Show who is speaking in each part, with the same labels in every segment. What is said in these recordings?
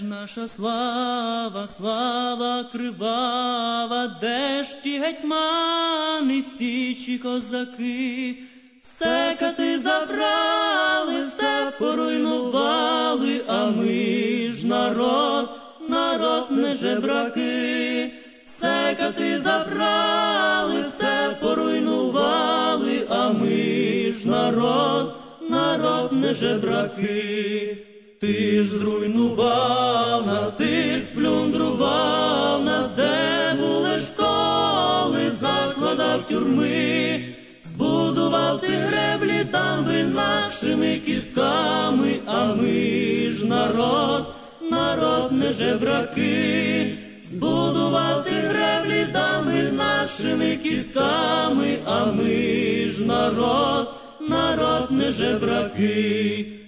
Speaker 1: Ж наша слава, слава кривава, де ж ті гетьмани, січі козаки, все кати забрали, все поруйнували, а ми ж народ, народ не жебраки, все кати забрали, все поруйнували, а ми ж народ, народ не жебраки. Ти ж зруйнував нас, ти сплюндрував нас, де були школи, закладав тюрми, збудував ти греблі дамби нашими кістками, а ми ж народ, народ не жебраки, збудував ти греблі дамби нашими кістками, а ми ж народ, народ не жебраки.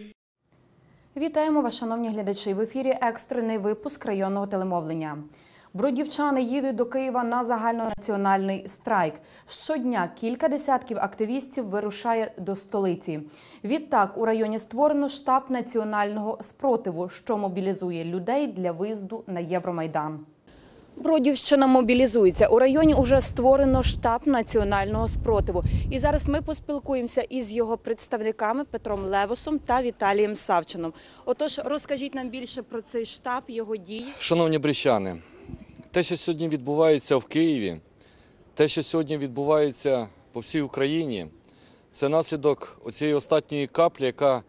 Speaker 2: Вітаємо вас, шановні глядачі. В ефірі екстрений випуск районного телемовлення. Бродівчани їдуть до Києва на загальнонаціональний страйк. Щодня кілька десятків активістів вирушає до столиці. Відтак у районі створено штаб національного спротиву, що мобілізує людей для виїзду на Євромайдан. Бродівщина мобілізується. У районі вже створено штаб національного спротиву. І зараз ми поспілкуємося із його представниками Петром Левосом та Віталієм Савчином. Отож, розкажіть нам більше про цей штаб, його дії.
Speaker 3: Шановні брещани, те, що сьогодні відбувається в Києві, те, що сьогодні відбувається по всій Україні, це наслідок цієї останньої каплі, яка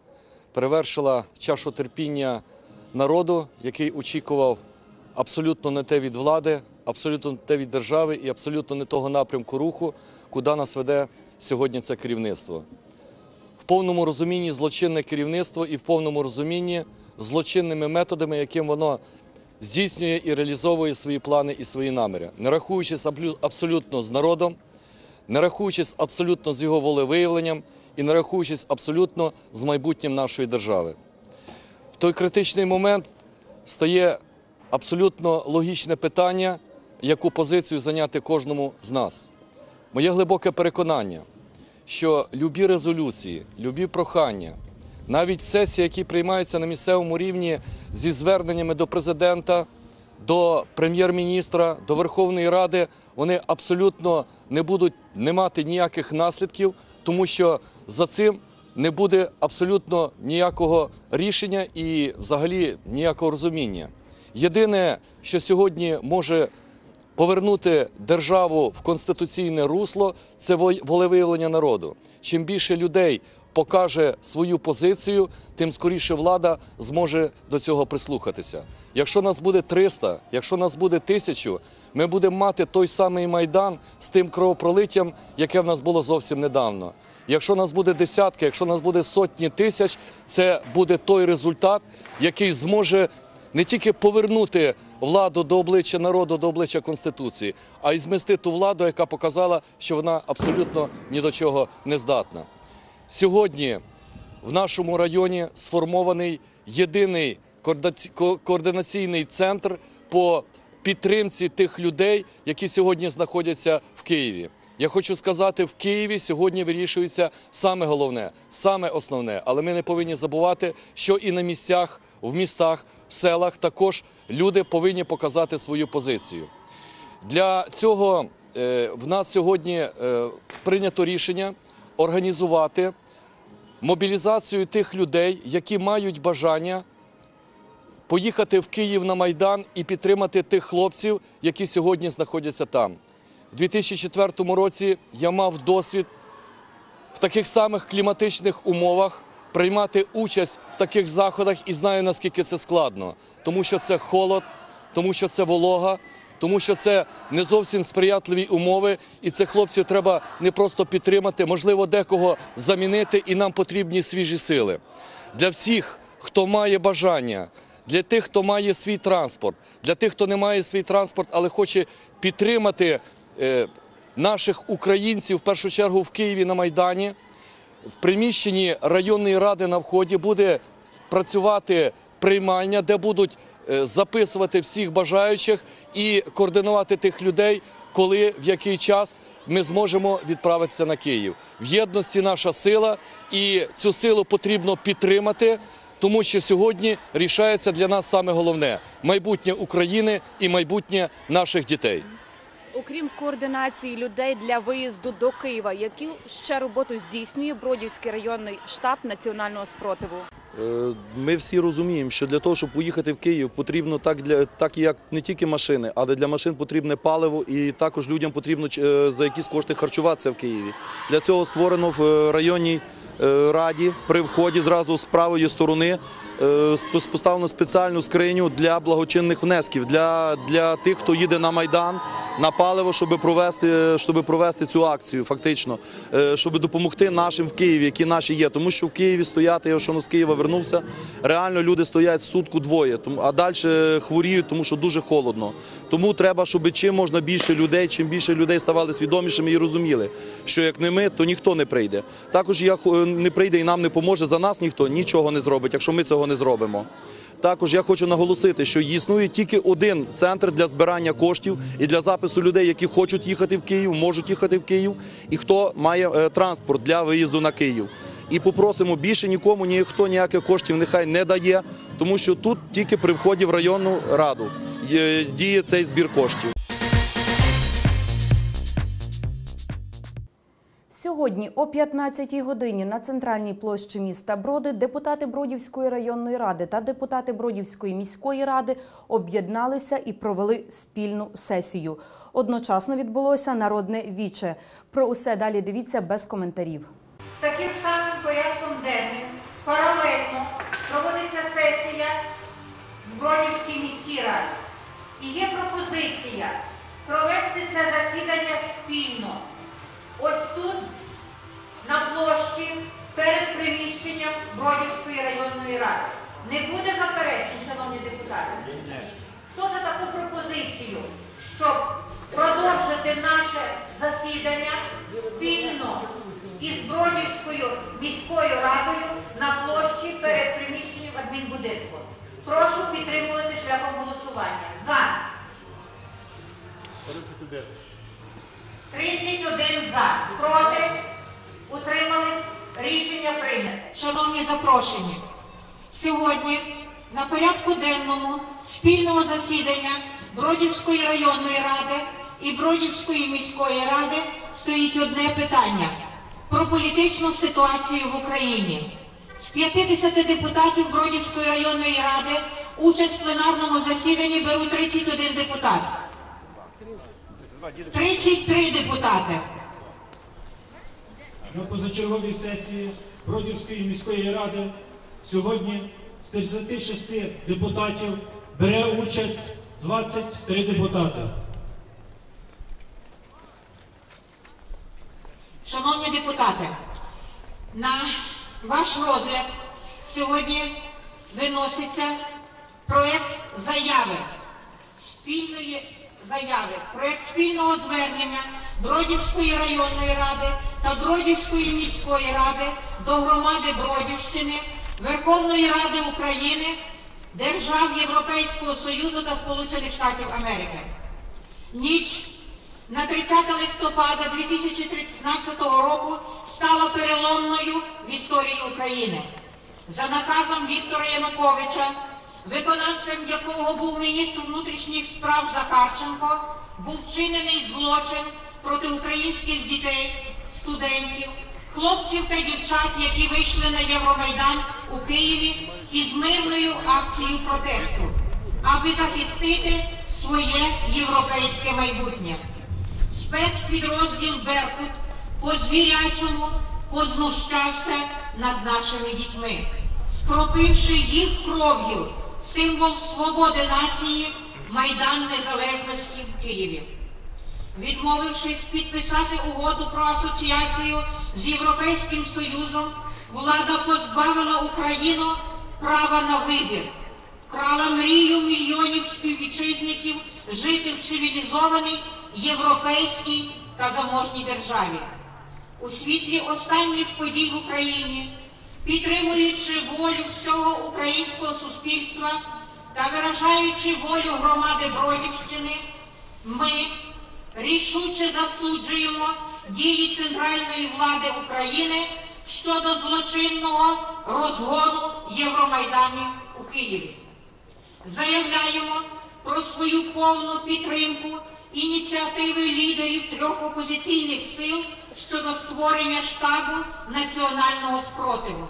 Speaker 3: перевершила чашу терпіння народу, який очікував абсолютно не те від влади, абсолютно не те від держави і абсолютно не того напрямку руху, куди нас веде сьогодні це керівництво. В повному розумінні злочинне керівництво і в повному розумінні злочинними методами, яким воно здійснює і реалізовує свої плани і свої наміри, не рахуючись абсолютно з народом, не рахуючись абсолютно з його волевиявленням і не рахуючись абсолютно з майбутнім нашої держави. В той критичний момент стає абсолютно логічне питання, яку позицію зайняти кожному з нас. Моє глибоке переконання, що любі резолюції, любі прохання, навіть сесії, які приймаються на місцевому рівні зі зверненнями до президента, до прем'єр-міністра, до Верховної Ради, вони абсолютно не будуть не мати ніяких наслідків, тому що за цим не буде абсолютно ніякого рішення і взагалі ніякого розуміння. Єдине, що сьогодні може повернути державу в конституційне русло це волевиявлення народу. Чим більше людей покаже свою позицію, тим скоріше влада зможе до цього прислухатися. Якщо нас буде 300, якщо нас буде тисячу, ми будемо мати той самий майдан з тим кровопролиттям, яке в нас було зовсім недавно. Якщо нас буде десятки, якщо нас буде сотні тисяч, це буде той результат, який зможе не тільки повернути владу до обличчя народу, до обличчя Конституції, а й змести ту владу, яка показала, що вона абсолютно ні до чого не здатна. Сьогодні в нашому районі сформований єдиний координаційний центр по підтримці тих людей, які сьогодні знаходяться в Києві. Я хочу сказати, в Києві сьогодні вирішується саме головне, саме основне. Але ми не повинні забувати, що і на місцях, в містах, селах також люди повинні показати свою позицію. Для цього е, в нас сьогодні е, прийнято рішення організувати мобілізацію тих людей, які мають бажання поїхати в Київ на Майдан і підтримати тих хлопців, які сьогодні знаходяться там. У 2004 році я мав досвід в таких самих кліматичних умовах приймати участь в таких заходах і знаю, наскільки це складно, тому що це холод, тому що це волога, тому що це не зовсім сприятливі умови, і цих хлопців треба не просто підтримати, можливо, декого замінити, і нам потрібні свіжі сили. Для всіх, хто має бажання, для тих, хто має свій транспорт, для тих, хто не має свій транспорт, але хоче підтримати е, наших українців в першу чергу в Києві на Майдані. В приміщенні районної ради на вході буде працювати приймальня, де будуть е, записувати всіх бажаючих і координувати тих людей, коли в який час ми зможемо відправитися на Київ. В єдності наша сила, і цю силу потрібно підтримати, тому що сьогодні рішається для нас саме головне майбутнє України і майбутнє наших дітей.
Speaker 2: Окрім координації людей для виїзду до Києва, яку ще роботу здійснює Бродівський районний штаб національного спротиву?
Speaker 4: Е, Ми всі розуміємо, що для того, щоб поїхати в Київ, потрібно так для так як не тільки машини, але для машин потрібне паливо, і також людям потрібно е, за якісь кошти харчуватися в Києві. Для цього створено в е, районній е, раді при вході зразу з правої сторони е, поставлено спеціальну скриню для благочинних внесків для, для тих, хто їде на майдан на паливо, щоб провести, щоб провести цю акцію, фактично, е, щоб допомогти нашим в Києві, які наші є. Тому що в Києві стояти, я що з Києва вернувся. Реально люди стоять сутку двоє, а далі хворіють, тому що дуже холодно. Тому треба, щоб чим можна більше людей, чим більше людей ставали свідомішими і розуміли, що як не ми, то ніхто не прийде. Також е, не прийде і нам не поможе за нас, ніхто нічого не зробить, якщо ми цього не зробимо. Також я хочу наголосити, що існує тільки один центр для збирання коштів і для запису людей, які хочуть їхати в Київ, можуть їхати в Київ, і хто має е, транспорт для виїзду на Київ. І попросимо більше нікому ніхто ніяких коштів нехай не дає, тому що тут тільки при вході в районну раду діє цей збір коштів.
Speaker 2: Сьогодні о 15-й годині на центральній площі міста Броди депутати Бродівської районної ради та депутати Бродівської міської ради об'єдналися і провели спільну сесію. Одночасно відбулося народне віче. Про усе далі дивіться без коментарів.
Speaker 5: З таким самим порядком денним паралельно проводиться сесія в Бродівській міській раді. І є пропозиція провести це засідання спільно. Ось тут, на площі, перед приміщенням Бродівської районної ради. Не буде заперечень, шановні депутати? Хто за таку пропозицію, щоб продовжити наше засідання спільно із Бродівською міською радою на площі перед приміщенням адмінбудинку? Прошу підтримувати шляхом голосування. За. 31 за. Проти. Утримались. Рішення прийнято. Шановні запрошені, сьогодні на порядку денному спільного засідання Бродівської районної ради і Бродівської міської ради стоїть одне питання про політичну ситуацію в Україні. З 50 депутатів Бродівської районної ради участь в пленарному засіданні беруть 31 депутат. 33 депутати.
Speaker 6: На позачерговій сесії Бродівської міської ради сьогодні з 36 депутатів бере участь 23 депутати.
Speaker 5: Шановні депутати, на ваш розгляд сьогодні виноситься проект заяви, спільної заяви, проект спільного звернення Бродівської районної ради та Бродівської міської ради до громади Бродівщини, Верховної Ради України, держав Європейського Союзу та Сполучених Штатів Америки. Ніч на 30 листопада 2013 року стала переломною в історії України. За наказом Віктора Януковича, виконавцем якого був міністр внутрішніх справ Захарченко, був вчинений злочин проти українських дітей, студентів, хлопців та дівчат, які вийшли на Євромайдан у Києві із мирною акцією протесту, аби захистити своє європейське майбутнє. Спецпідрозділ Беркут по звірячому познущався над нашими дітьми, скропивши їх кров'ю символ свободи нації Майдан Незалежності в Києві. Відмовившись підписати угоду про асоціацію з Європейським Союзом, влада позбавила Україну права на вибір, вкрала мрію мільйонів співвітчизників жити в цивілізованій європейській та заможній державі. У світлі останніх подій в Україні, підтримуючи волю всього українського суспільства та виражаючи волю громади Бродівщини, ми рішуче засуджуємо дії центральної влади України щодо злочинного розгону Євромайданів у Києві. Заявляємо про свою повну підтримку ініціативи лідерів трьох опозиційних сил щодо створення штабу національного спротиву.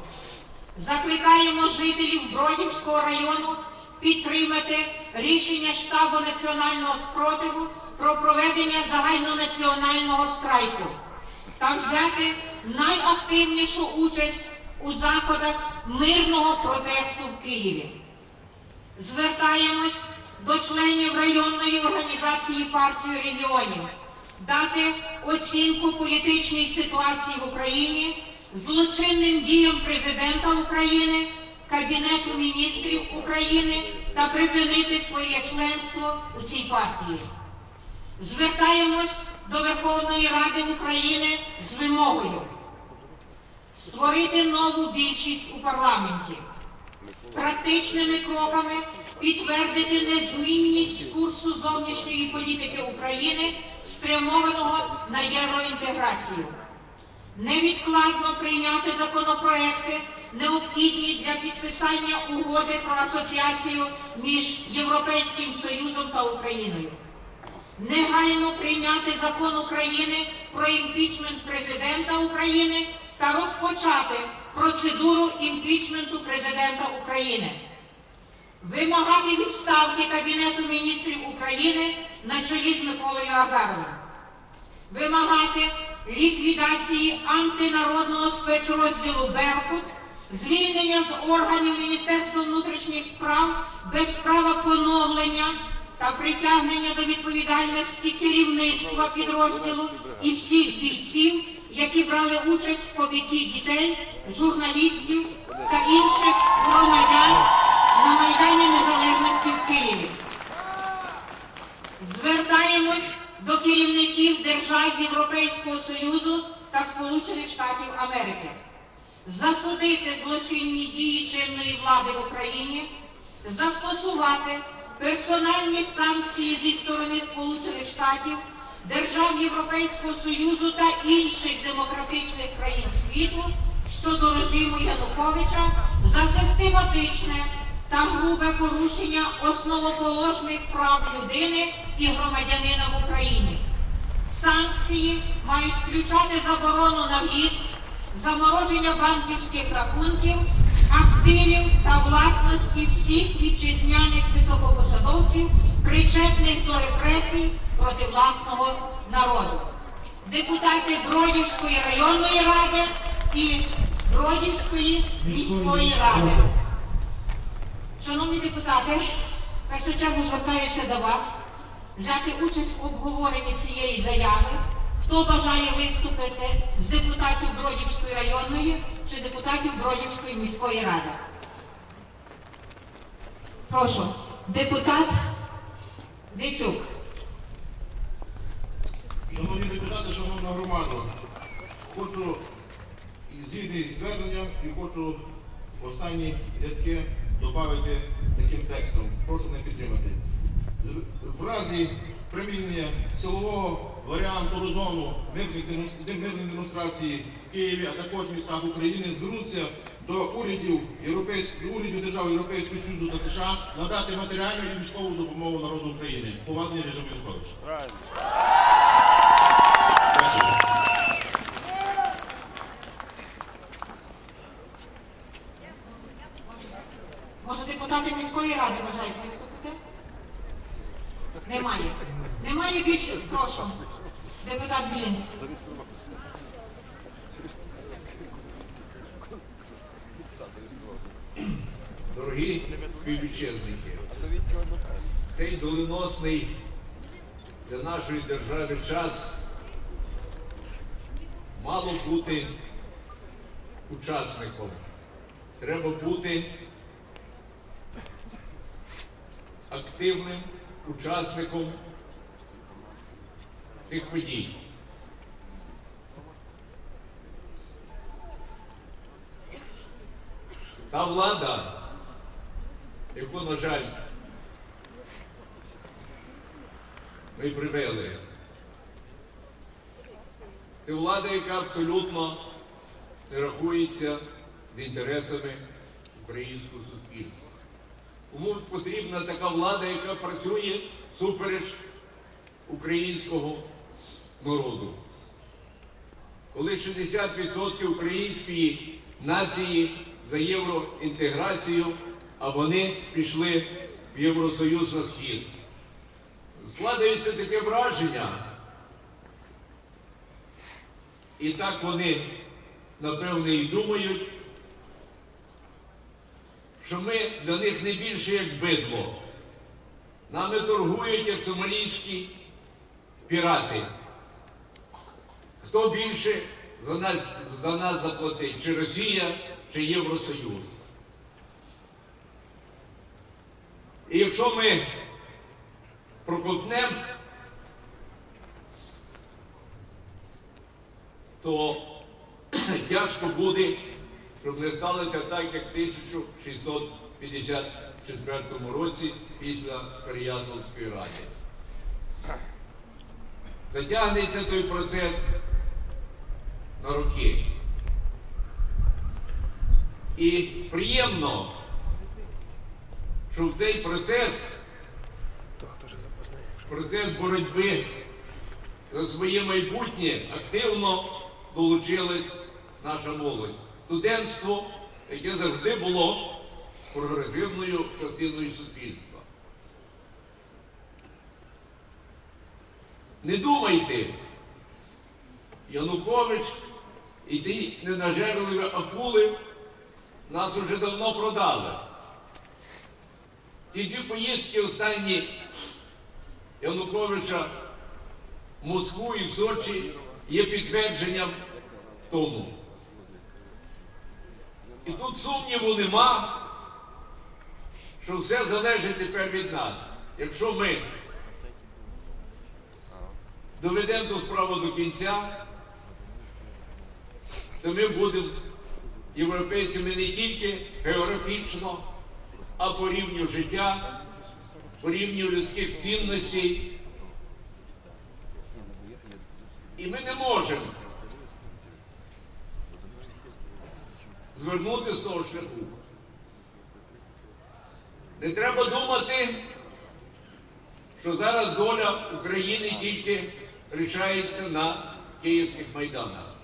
Speaker 5: Закликаємо жителів Бродівського району підтримати рішення штабу національного спротиву про проведення загальнонаціонального страйку та взяти найактивнішу участь у заходах мирного протесту в Києві. Звертаємось до членів районної організації партії регіонів дати оцінку політичній ситуації в Україні, злочинним діям президента України, Кабінету міністрів України та припинити своє членство у цій партії. Звертаємось до Верховної Ради України з вимогою створити нову більшість у парламенті, практичними кроками підтвердити незмінність курсу зовнішньої політики України, спрямованого на євроінтеграцію, невідкладно прийняти законопроекти, необхідні для підписання угоди про асоціацію між Європейським Союзом та Україною негайно прийняти закон України про імпічмент президента України та розпочати процедуру імпічменту президента України. Вимагати відставки Кабінету міністрів України на чолі з Миколою Азаровим. Вимагати ліквідації антинародного спецрозділу Беркут, звільнення з органів Міністерства внутрішніх справ без права поновлення та притягнення до відповідальності керівництва підрозділу і всіх бійців, які брали участь в побитті дітей, журналістів та інших громадян на Майдані Незалежності в Києві. Звертаємось до керівників держав Європейського Союзу та Сполучених Штатів Америки. Засудити злочинні дії чинної влади в Україні, застосувати персональні санкції зі сторони Сполучених Штатів, держав Європейського Союзу та інших демократичних країн світу щодо режиму Януковича за систематичне та грубе порушення основоположних прав людини і громадянина в Україні. Санкції мають включати заборону на в'їзд, замороження банківських рахунків, активів та власності всіх вітчизняних високопосадовців, причетних до репресій проти власного народу. Депутати Бродівської районної ради і Бродівської міської ради. Шановні депутати, в першу чергу звертаюся до вас взяти участь в обговоренні цієї заяви. Хто бажає виступити з депутатів Бродівської районної чи депутатів Бродівської міської ради? Прошу, депутат Дитюк.
Speaker 7: Шановні депутати, шановна громада, хочу згідний з зверненням і хочу останні рядки додати таким текстом. Прошу не підтримати. В разі примінення силового варіанту розгону мирних демонс- мирних демонстрацій в Києві, а також в містах України, звернуться до урядів Європейських урядів держав Європейського Союзу та США надати матеріальну і військову допомогу народу України. Поважний режим Януковича.
Speaker 5: Може, депутати міської ради бажають виступити? Немає. Немає більше. Прошу. Депутат Білінський.
Speaker 8: Дорогі співвітчизники, цей доленосний для нашої держави час мало бути учасником. Треба бути активним учасником тих подій. Та влада, яку, на жаль, ми привели, це влада, яка абсолютно не рахується з інтересами українського суспільства. Кому потрібна така влада, яка працює супереч українського народу. Коли 60% української нації за євроінтеграцію, а вони пішли в Євросоюз на схід. Складається таке враження, і так вони, напевне, і думають, що ми для них не більше як бидло. Нами торгують як сомалійські пірати. Хто більше за нас, за нас заплатить? Чи Росія, чи Євросоюз? І якщо ми проковтнемо, то тяжко буде, щоб не сталося так, як в 1654 році після Переяславської ради. Затягнеться той процес на роки. І приємно, що в цей процес, процес боротьби за своє майбутнє активно долучилась наша молодь. Студентство, яке завжди було прогресивною частиною суспільства. Не думайте, Янукович і ті ненажерливі акули нас уже давно продали. Ті дві поїздки останні Януковича в Москву і в Сочі є підтвердженням тому. І тут сумніву нема, що все залежить тепер від нас. Якщо ми доведемо ту справу до кінця, то ми будемо європейцями не тільки географічно, а по рівню життя, по рівню людських цінностей. І ми не можемо звернути з того шляху. Не треба думати, що зараз доля України тільки рішається на київських майданах.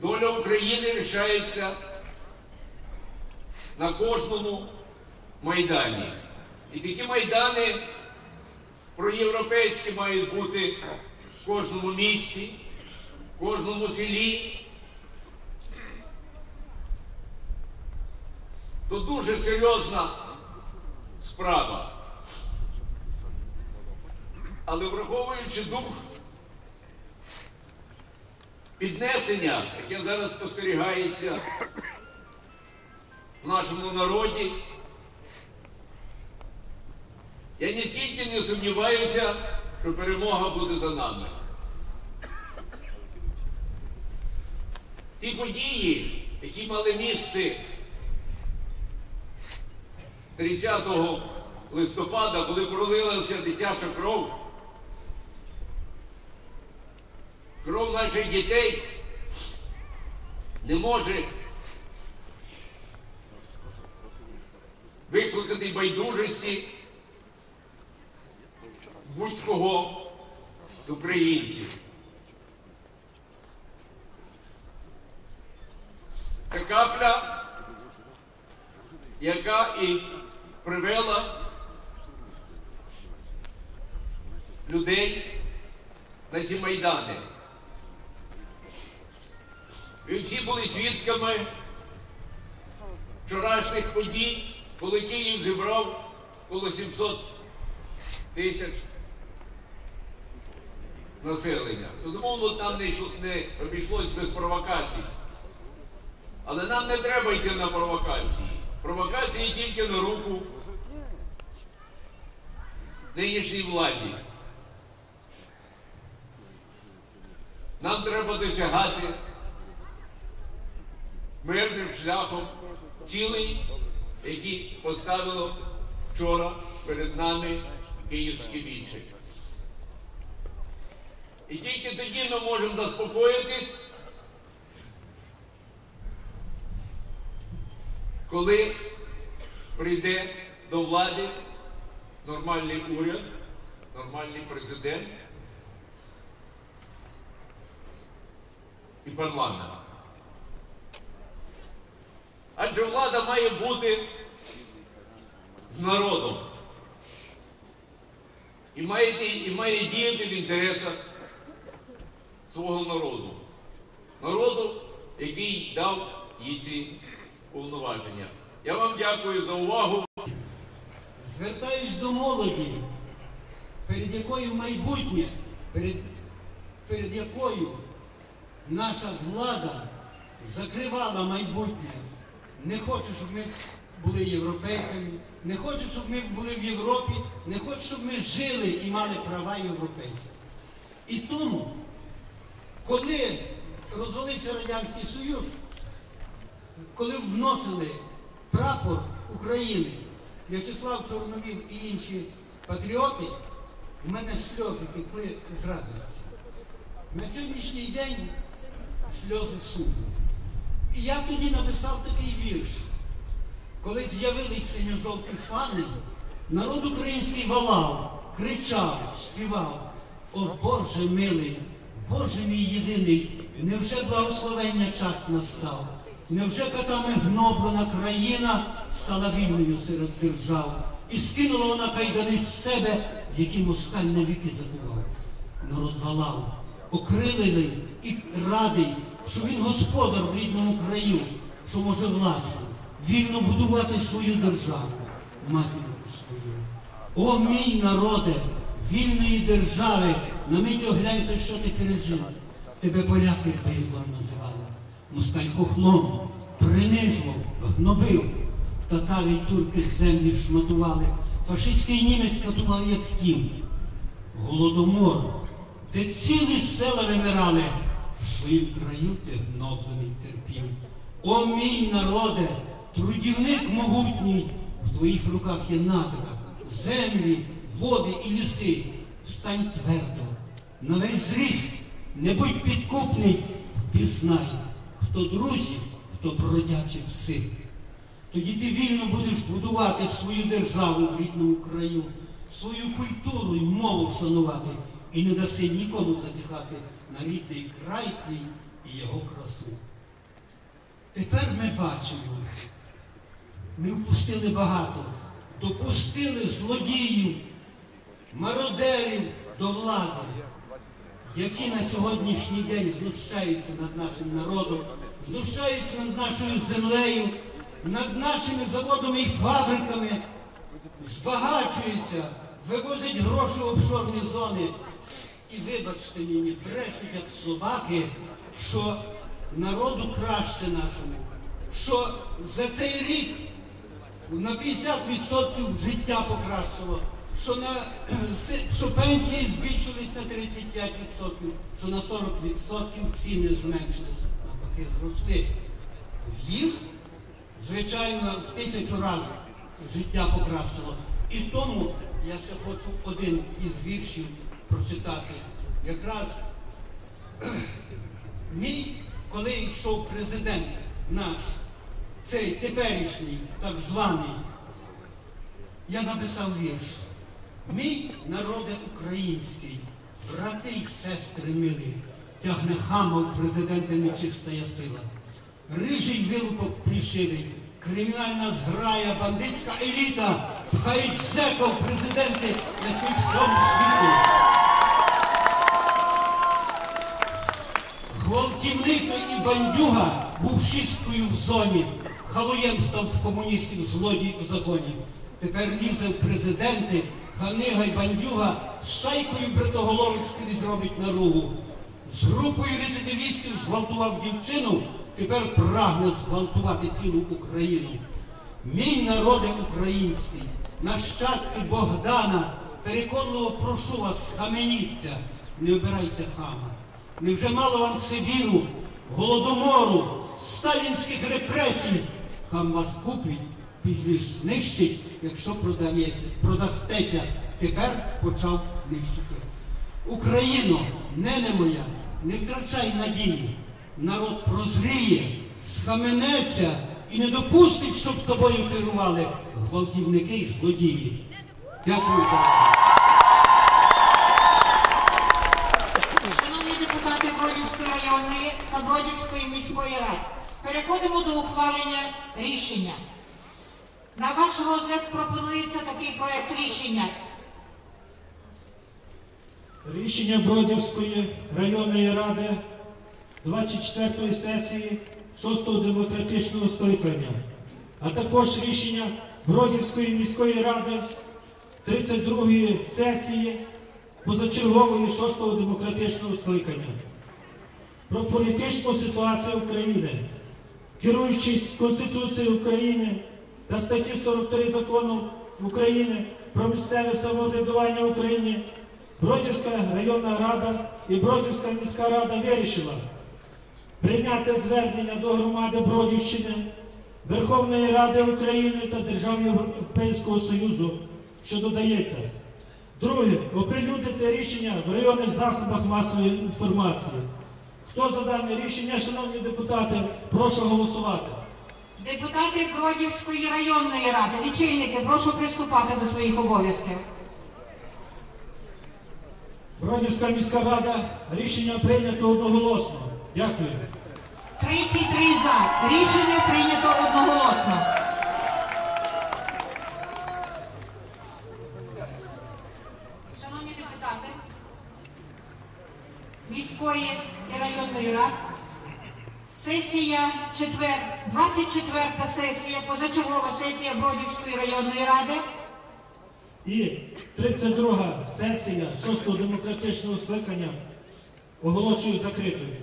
Speaker 8: Доля України рішається на кожному майдані. І такі майдани проєвропейські мають бути в кожному місті, в кожному селі. То дуже серйозна справа. Але враховуючи дух піднесення, яке зараз спостерігається в нашому народі, я ніскільки не сумніваюся, що перемога буде за нами. Ті події, які мали місце 30 листопада, коли пролилася дитяча кров, кров наших дітей не може викликати байдужості будь-кого з українців. Це капля, яка і привела людей на ці майдани. Ви всі були свідками вчорашніх подій, коли Київ зібрав коло 700 тисяч населення. Безумовно, там не, не обійшлось без провокацій. Але нам не треба йти на провокації. Провокації тільки на руку нинішній владі. Нам треба досягати мирним шляхом цілей, який поставило вчора перед нами київське віче. І тільки тоді ми можемо заспокоїтись, коли прийде до влади нормальний уряд, нормальний президент і парламент. Адже влада має бути з народом і має, і має діяти в інтересах свого народу. Народу, який дав їй ці повноваження. Я вам дякую за увагу.
Speaker 9: Звертаюсь до молоді, перед якою майбутнє, перед, перед якою наша влада закривала майбутнє. Не хочу, щоб ми були європейцями, не хочу, щоб ми були в Європі, не хочу, щоб ми жили і мали права європейців. І тому, коли розвалився Радянський Союз, коли вносили прапор України, В'ячеслав Чорновіл і інші патріоти, у мене сльози текли з радості. На сьогоднішній день сльози суму. І я тоді написав такий вірш. Коли з'явились синьо-жовті фани, народ український валав, кричав, співав. О Боже милий, Боже мій єдиний, невже благословення час настав? Невже катами гноблена країна стала вільною серед держав? І скинула вона кайдани з себе, які москаль навіки забував. Народ валав, окрилили і радий, що він господар в рідному краю, що може власне вільно будувати свою державу, матінку свою. О мій народе, вільної держави, на мить оглянься, що ти пережив. Тебе поляки бидлом називали, москаль хохлом, принижував, гнобив. Татари й турки землі шматували, фашистський німець катував, як хотів. Голодомор, де цілі села вимирали, в своїм краю ти гноблений терпів. О мій народе, трудівник могутній, в твоїх руках є надра, землі, води і ліси. Встань твердо, на весь зріст, не будь підкупний, пізнай, хто друзі, хто бродячі пси. Тоді ти вільно будеш будувати свою державу в рідному краю, свою культуру і мову шанувати, і не даси нікому зазіхати на рідний край твій і його красу. Тепер ми бачимо, ми впустили багато, допустили злодіїв, мародерів до влади, які на сьогоднішній день знущаються над нашим народом, знущаються над нашою землею, над нашими заводами і фабриками, збагачуються, вивозять гроші в офшорні зони. І вибачте мені, брешуть як собаки, що народу краще нашому, що за цей рік на 50% життя покращило, що, на, що пенсії збільшились на 35%, що на 40% ціни зменшились, В їх, звичайно, в тисячу разів життя покращило. І тому я ще хочу один із віршів прочитати. Якраз мій, коли йшов президент наш, цей теперішній, так званий, я написав вірш. Мій народе український, брати й сестри милі, тягне хама в президента нечистая сила. Рижий вилупок плішивий, кримінальна зграя, бандитська еліта, пхають зеков президенти на свій всьому світу. Гвалтівник і бандюга був шісткою в зоні, халуєм став з комуністів злодій у загоні. Тепер лізе в президенти, ханига й бандюга шайкою бритоголовець скрізь робить наругу. З групою рецидивістів зґвалтував дівчину, тепер прагне зґвалтувати цілу Україну. Мій народе український, нащадки Богдана, переконливо прошу вас, схаменіться, не обирайте хама. Невже мало вам Сибіру, голодомору, сталінських репресій? Хам вас купить, пізніше знищить, якщо продастеся. Тепер почав нищити. Україно, нене моя, не втрачай надії. Народ прозріє, схаменеться і не допустить, щоб тобою керували гвалтівники і злодії. Дякую.
Speaker 5: Шановні депутати Бродівської районної та Бродівської міської ради, переходимо до ухвалення рішення. На ваш розгляд пропонується такий проект рішення.
Speaker 6: Рішення Бродівської районної ради 24-ї сесії 6-го демократичного скликання, а також рішення Бродівської міської ради 32-ї сесії позачергової 6-го демократичного скликання. Про політичну ситуацію України, керуючись Конституцією України та статті 43 закону України про місцеве самоврядування в Україні, Бродівська районна рада і Бродівська міська рада вирішила прийняти звернення до громади Бродівщини, Верховної Ради України та Держав Європейського Союзу, що додається. Друге, оприлюднити рішення в районних засобах масової інформації. Хто за дане рішення, шановні депутати, прошу голосувати.
Speaker 5: Депутати Бродівської районної ради, лічильники, прошу приступати до своїх обов'язків.
Speaker 6: Бродівська міська рада рішення прийнято одноголосно. Дякую.
Speaker 5: 33 за. Рішення прийнято одноголосно. Шановні депутати міської і районної рад, сесія четвер, 24 сесія, позачергова сесія Бродівської районної ради.
Speaker 6: І 32 сесія 6-го демократичного скликання оголошую закритою.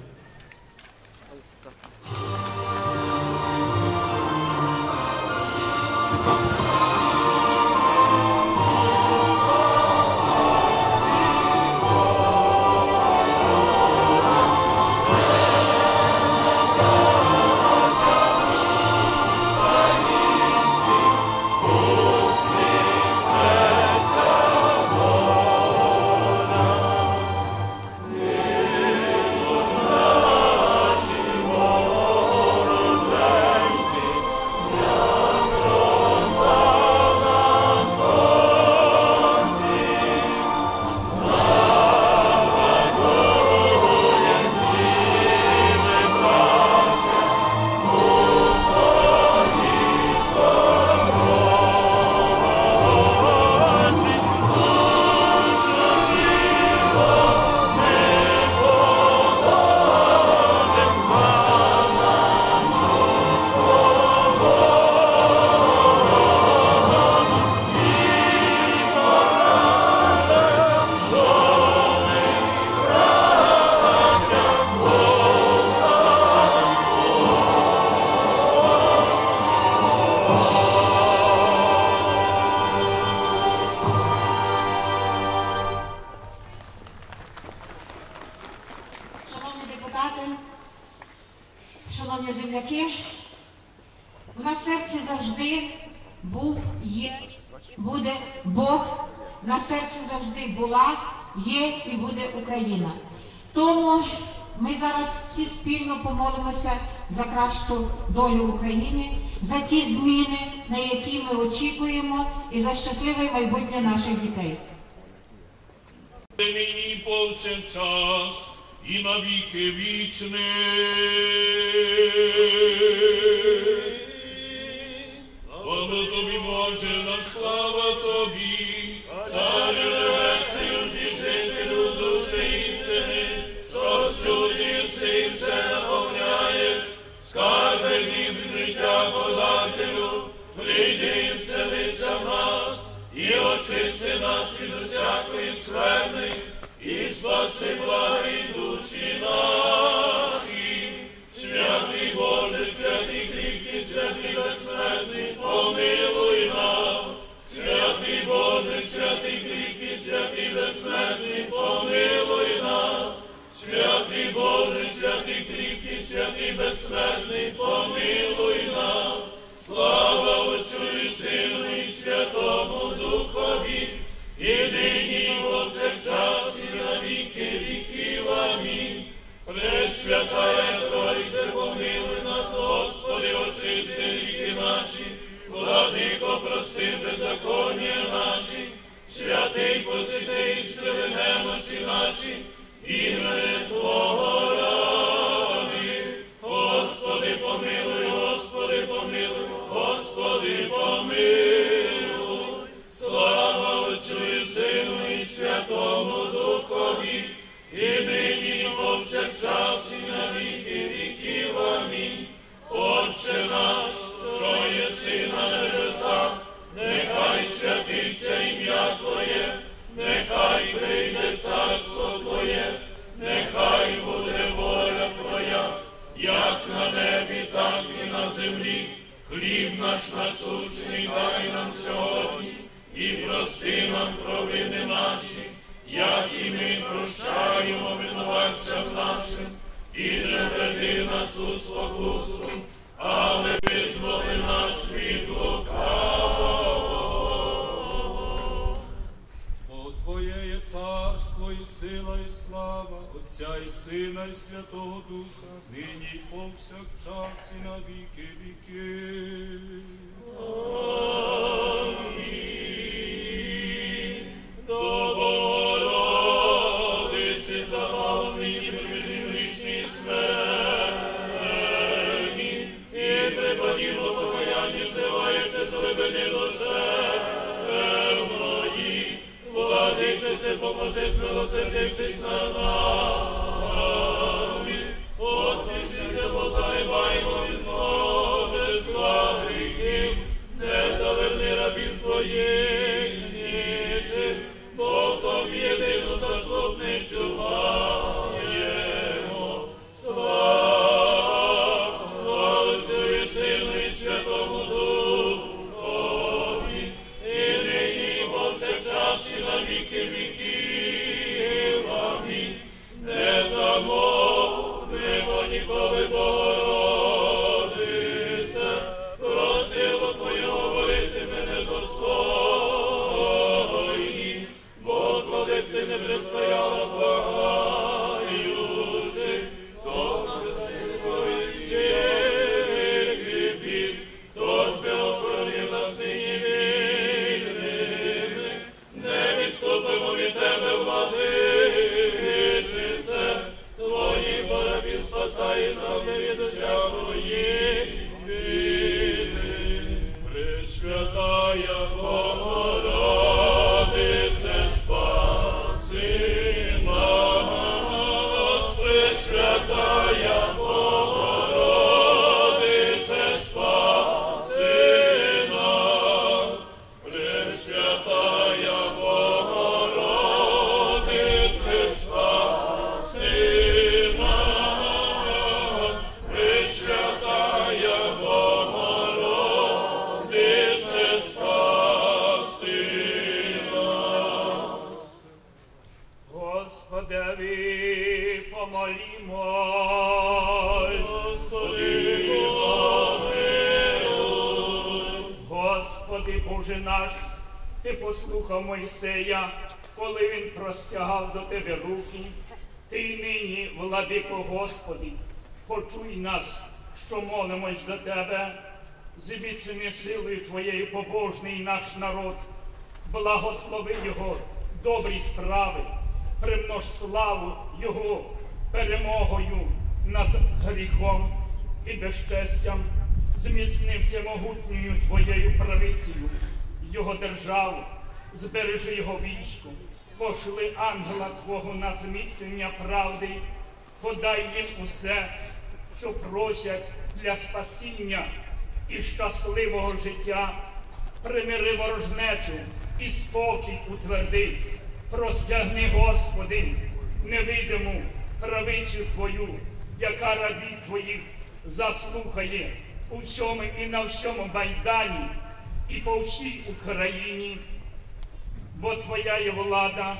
Speaker 1: Боже, на слава тобі, Царю Небесний, утішителю душі істини, що всюди все і все наповняєш, скарби життя подателю, прийди і вселися нас, і очисти нас від усякої скверни, і спаси благі душі наші. Святий Боже, святий кріпкий, святий безсмертний, помилуй Боже, святий кріпкий, святий безсмертний, помилуй нас. Святий Боже, святий кріпкий, святий безсмертний, помилуй нас. Слава Отцю і Сину і Святому Духові, і нині, і повсякчас, і на віки віків. Амінь. Пресвятая Тройце, помилуй нас, Господи, очисти владико, прости беззаконня наші, святий посвятий сили немочі наші, імене Твого ради. Господи, помилуй, Господи, помилуй, Господи, помилуй, слава Отцю і Сину і Святому Духові, і нині, повсякчас, і на віки віків. Амінь. Отче наш. Святиться ім'я Твоє, нехай прийде царство Твоє, нехай буде воля Твоя, як на небі, так і на землі. Хліб наш насущний дай нам сьогодні, і прости нам провини наші, як і ми прощаємо винуватцям нашим, і не веди нас у спокусу, але визволи нас від лукавого.
Speaker 10: Твоє є царство і сила, і слава Отця і Сина, і Святого Духа, нині і повсякчас, і на віки віки.
Speaker 1: До Владичице, поможи, змилосердившись на нами. поспішися, бо від множества гріхів, не заверни рабів твоїх зніших, бо тобі єдину заступницю маємо.
Speaker 10: Побожний наш народ, благослови Його добрі справи, примнож славу Його перемогою над гріхом і безчестям, зміцни всемогутньою Твоєю правицею, Його державу, збережи Його військо, пошли ангела Твого на зміцнення правди, подай їм усе, що просять для спасіння і щасливого життя, примири ворожнечу і спокій утверди, простягни, Господи, невидиму правицю Твою, яка рабів Твоїх заслухає у всьому і на всьому майдані, і по всій Україні, бо Твоя є влада,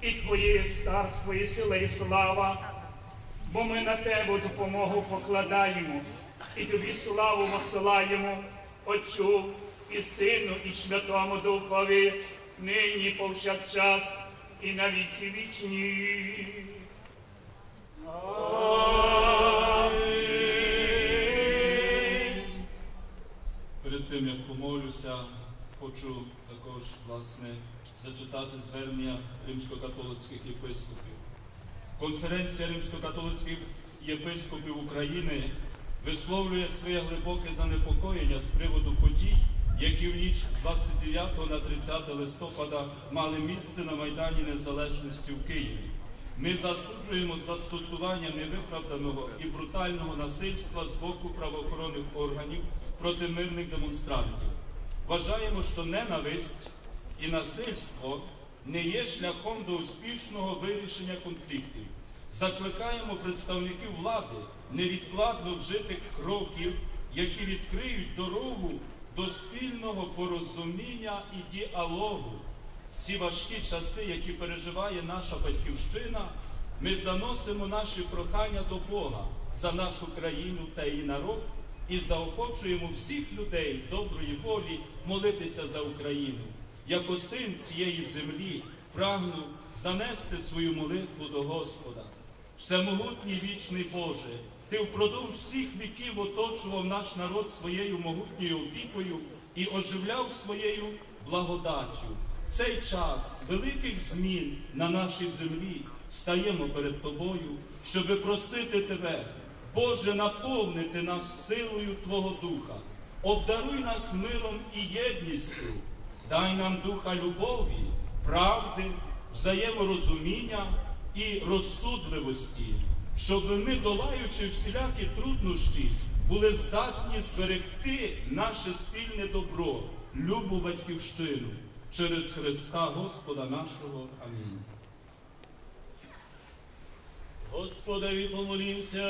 Speaker 10: і Твоє царство, і сила, і слава, бо ми на Тебе допомогу покладаємо, і Тобі славу посилаємо Отцю і Сину, і Святому Духові, нині повсякчас і на віки вічні.
Speaker 11: Перед тим як помолюся, хочу також власне зачитати звернення римсько-католицьких єпископів. Конференція римсько-католицьких єпископів України висловлює своє глибоке занепокоєння з приводу подій, які в ніч з 29 на 30 листопада мали місце на Майдані Незалежності в Києві. Ми засуджуємо застосування невиправданого і брутального насильства з боку правоохоронних органів проти мирних демонстрантів. Вважаємо, що ненависть і насильство не є шляхом до успішного вирішення конфліктів. Закликаємо представників влади невідкладно вжити кроків, які відкриють дорогу до спільного порозуміння і діалогу. В ці важкі часи, які переживає наша батьківщина, ми заносимо наші прохання до Бога за нашу країну та її народ і заохочуємо всіх людей доброї волі молитися за Україну. Як син цієї землі прагну занести свою молитву до Господа. Всемогутній вічний Боже, Ти впродовж всіх віків оточував наш народ своєю могутньою опікою і оживляв своєю благодаттю. Цей час великих змін на нашій землі стаємо перед Тобою, щоби просити Тебе, Боже, наповнити нас силою Твого Духа, обдаруй нас миром і єдністю, дай нам духа любові, правди, взаєморозуміння і розсудливості, щоб ми, долаючи всілякі труднощі, були здатні зберегти наше спільне добро, любу батьківщину через Христа Господа нашого. Амінь.
Speaker 12: Господи, помолімся.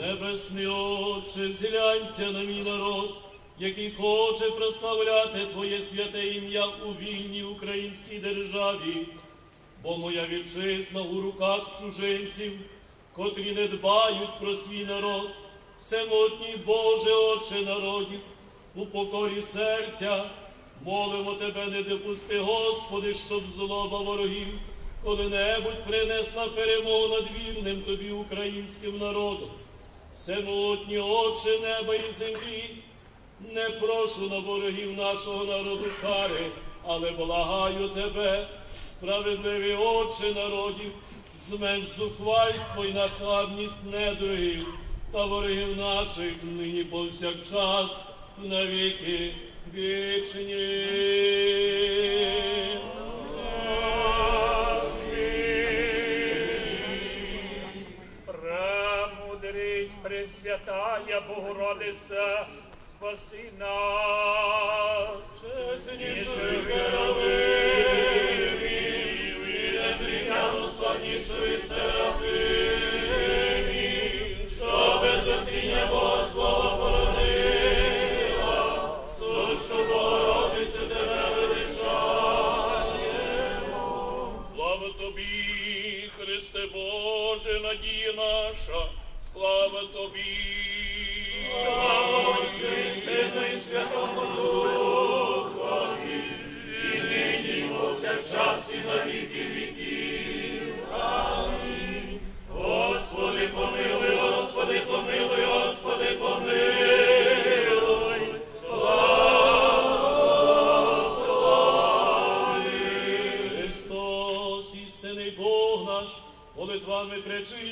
Speaker 12: Небесний Отче, зглянься на мій народ, який хоче прославляти Твоє святе ім'я у вільній українській державі, бо моя вітчизна у руках чужинців, котрі не дбають про свій народ, всемотній Боже, Отче народів, у покорі серця. Молимо тебе, не допусти, Господи, щоб злоба ворогів коли-небудь принесла перемогу над вірним тобі українським народом. Всемогутні Отче неба і землі, не прошу на ворогів нашого народу кари, але благаю тебе, справедливі Отче народів, зменш зухвальство й нахабність недругів та ворогів наших нині повсякчас і навіки вічні.
Speaker 10: Премудрість Пресвятая Богородиця, спаси нас, чесніших героїв, і незрівняно серафимів, що без затіння Бога слава породила, сущу Богородицю тебе величаємо. Слава тобі, Христе Боже, надія наша, слава тобі.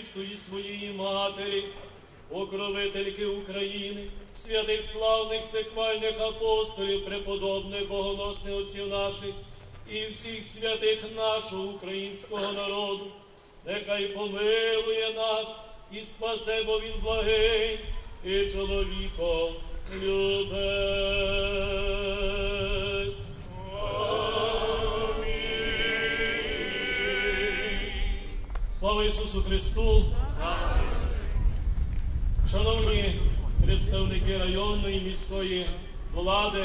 Speaker 10: Пречистої своєї Матері, покровительки України, святих славних всехвальних апостолів, преподобних богоносних отців наших і всіх святих нашого українського народу, нехай помилує нас і спасе, бо він благий і чоловіком любець. Слава Ісусу Христу! Шановні представники районної міської влади,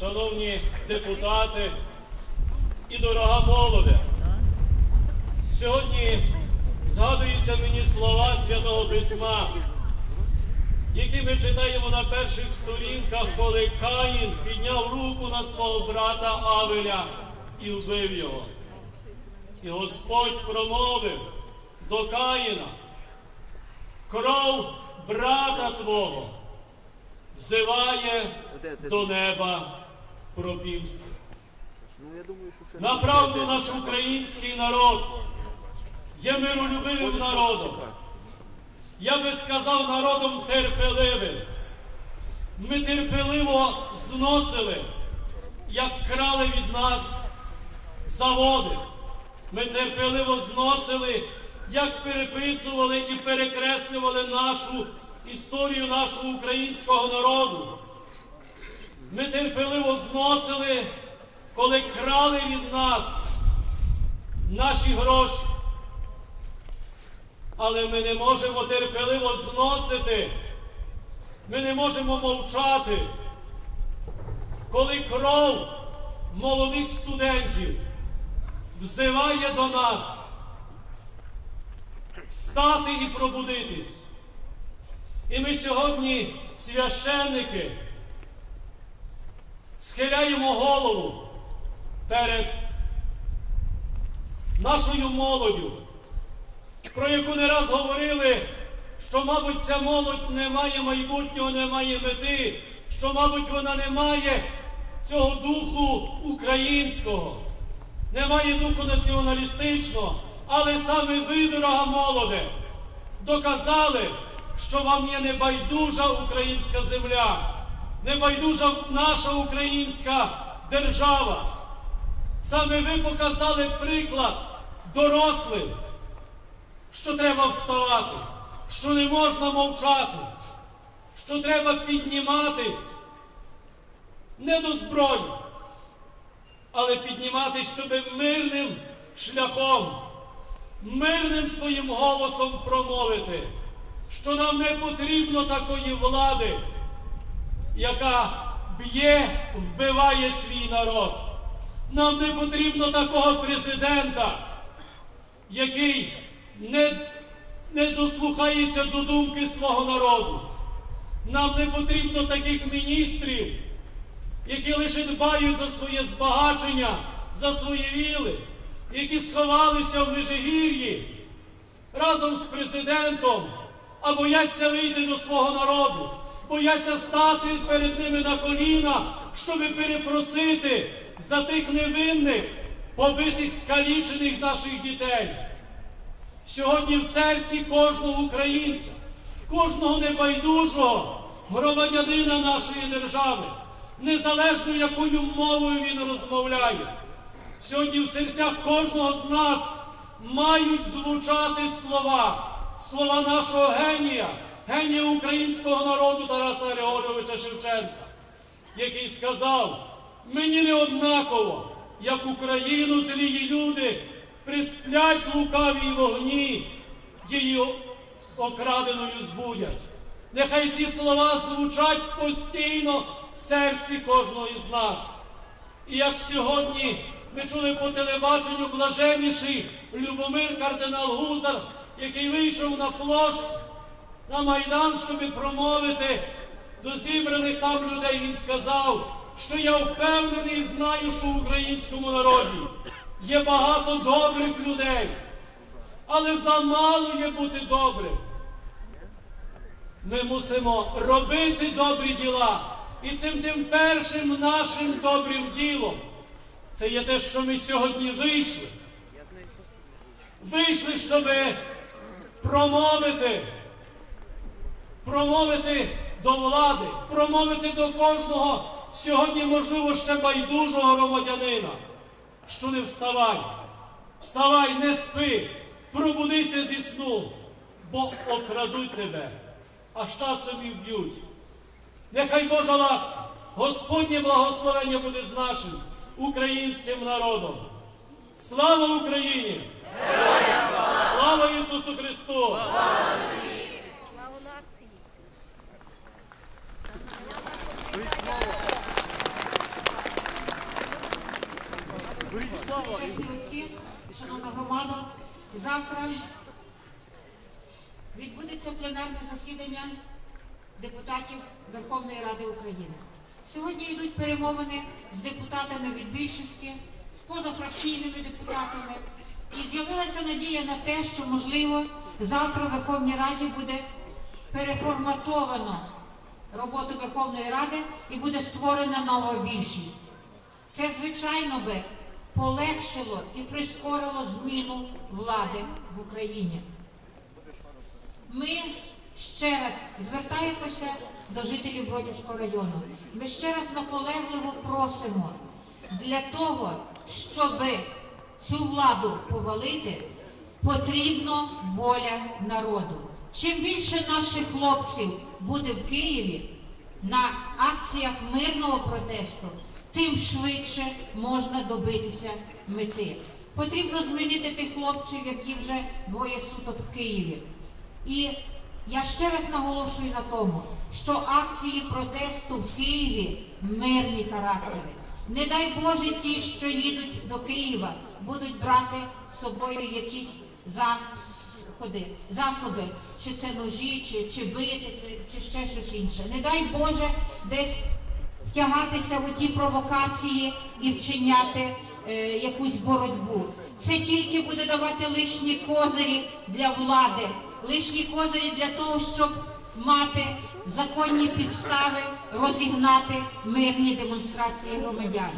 Speaker 10: шановні депутати і дорога молоде, сьогодні згадуються мені слова Святого Письма, які ми читаємо на перших сторінках, коли Каїн підняв руку на свого брата Авеля і вбив його. І Господь промовив до Каїна, кров брата твого взиває до неба про півство.
Speaker 12: Направду наш український народ є миролюбивим народом. Я би сказав народом терпеливим. Ми терпеливо зносили, як крали від нас заводи. Ми терпеливо зносили, як переписували і перекреслювали нашу історію нашого українського народу. Ми терпеливо зносили, коли крали від нас наші гроші. Але ми не можемо терпеливо зносити. Ми не можемо мовчати, коли кров молодих студентів взиває до нас встати і пробудитись. І ми сьогодні, священники, схиляємо голову перед нашою молоддю, про яку не раз говорили, що, мабуть, ця молодь не має майбутнього, не має мети, що, мабуть, вона не має цього духу українського, не має духу націоналістичного, але саме ви, дорога молоде, доказали, що вам є небайдужа українська земля, небайдужа наша українська держава. Саме ви показали приклад дорослим, що треба вставати, що не можна мовчати, що треба підніматись не до зброї, але підніматись, щоб мирним шляхом, мирним своїм голосом промовити, що нам не потрібно такої влади, яка б'є, вбиває свій народ. Нам не потрібно такого президента, який не, не дослухається до думки свого народу. Нам не потрібно таких міністрів, які лише дбають за своє збагачення, за свої віли, які сховалися в Межигір'ї разом з президентом, а бояться вийти до свого народу, бояться стати перед ними на коліна, щоби перепросити за тих невинних, побитих, скалічених наших дітей. Сьогодні в серці кожного українця, кожного небайдужого громадянина нашої держави, незалежно якою мовою він розмовляє. Сьогодні в серцях кожного з нас мають звучати слова, слова нашого генія, генія українського народу Тараса Григоровича Шевченка, який сказав, мені не однаково, як Україну злії люди присплять лукавій вогні, її окраденою збудять. Нехай ці слова звучать постійно серці кожного із нас. І як сьогодні ми чули по телебаченню блаженніший Любомир кардинал Гузар, який вийшов на площу, на Майдан, щоб промовити до зібраних там людей, він сказав, що я впевнений і знаю, що в українському народі є багато добрих людей, але замало є бути добрим. Ми мусимо робити добрі діла. І цим тим першим нашим добрим ділом це є те, що ми сьогодні вийшли. Вийшли, щоб промовити, промовити до влади, промовити до кожного сьогодні, можливо, ще байдужого громадянина, що не вставай, вставай, не спи, пробудися зі сну, бо окрадуть тебе, а з часом і вб'ють. Нехай Божа ласка, Господнє благословення буде з нашим українським народом. Слава Україні! Слава Ісусу Христу!
Speaker 5: Чесні отці, шановна громада, завтра відбудеться пленарне засідання депутатів Верховної Ради України. Сьогодні йдуть перемовини з депутатами від більшості, з позафракційними депутатами. І з'явилася надія на те, що, можливо, завтра в Верховній Раді буде переформатовано роботу Верховної Ради і буде створена нова більшість. Це, звичайно би, полегшило і прискорило зміну влади в Україні. Ми ще раз звертаємося до жителів Бродівського району. Ми ще раз наполегливо просимо для того, щоб цю владу повалити, потрібна воля народу. Чим більше наших хлопців буде в Києві на акціях мирного протесту, тим швидше можна добитися мети. Потрібно змінити тих хлопців, які вже двоє суток в Києві. І я ще раз наголошую на тому, що акції протесту в Києві мирні характери. Не дай Боже ті, що їдуть до Києва, будуть брати з собою якісь заходи, засоби, чи це ножі, чи, чи бити, чи, чи ще щось інше. Не дай Боже десь втягатися в ті провокації і вчиняти е, якусь боротьбу. Це тільки буде давати лишні козирі для влади, лишні козирі для того, щоб мати законні підстави розігнати мирні демонстрації громадян.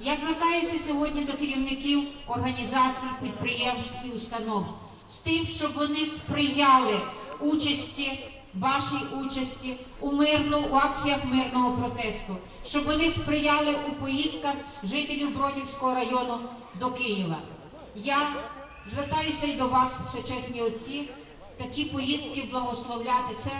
Speaker 5: Я звертаюся сьогодні до керівників організацій, підприємств і установ з тим, щоб вони сприяли участі, вашій участі у мирну у акціях мирного протесту, щоб вони сприяли у поїздках жителів Бродівського району до Києва. Я звертаюся і до вас, всечесні отці, такі поїздки благословляти. Це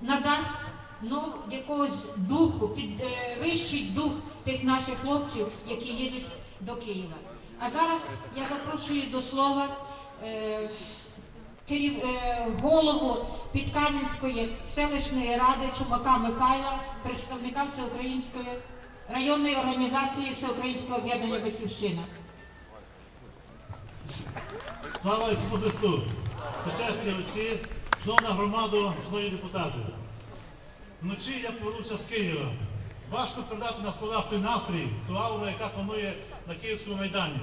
Speaker 5: надасть ну, якогось духу, підвищить дух тих наших хлопців, які їдуть до Києва. А зараз я запрошую до слова е, е, голову Підкам'янської селищної ради Чумака Михайла, представника Всеукраїнської районної організації Всеукраїнського об'єднання Батьківщина.
Speaker 13: Слава Ісусу Христу! Сучасні отці, шановна громада, шановні депутати. Вночі я повернувся з Києва. Важко передати на словах той настрій, ту ауру, яка панує на Київському майдані.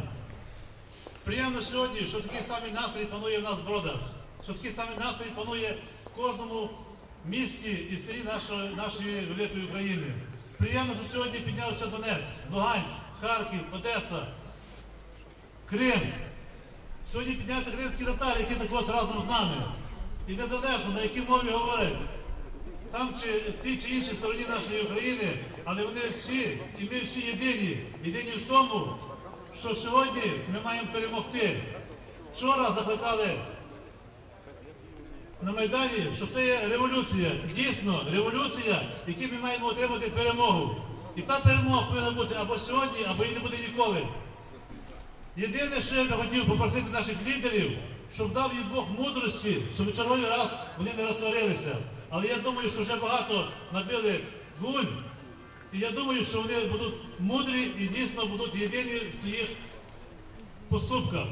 Speaker 13: Приємно сьогодні, що такий самий настрій панує в нас в Бродах, що такий самий настрій панує в кожному місті і в селі нашої, нашої великої України. Приємно, що сьогодні піднявся Донецьк, Луганськ, Харків, Одеса, Крим. Сьогодні піднявся кримські татари, які також разом з нами. І незалежно на якій мові говорять, там чи в тій чи іншій стороні нашої України, але вони всі, і ми всі єдині. Єдині в тому, що сьогодні ми маємо перемогти. Вчора закликали на Майдані, що це є революція. Дійсно, революція, якій ми маємо отримати перемогу. І та перемога повинна бути або сьогодні, або її не буде ніколи. Єдине, що я би хотів попросити наших лідерів, щоб дав їм Бог мудрості, щоб черговий раз вони не розсварилися. Але я думаю, що вже багато набили гуль, і я думаю, що вони будуть мудрі і дійсно будуть єдині в своїх поступках.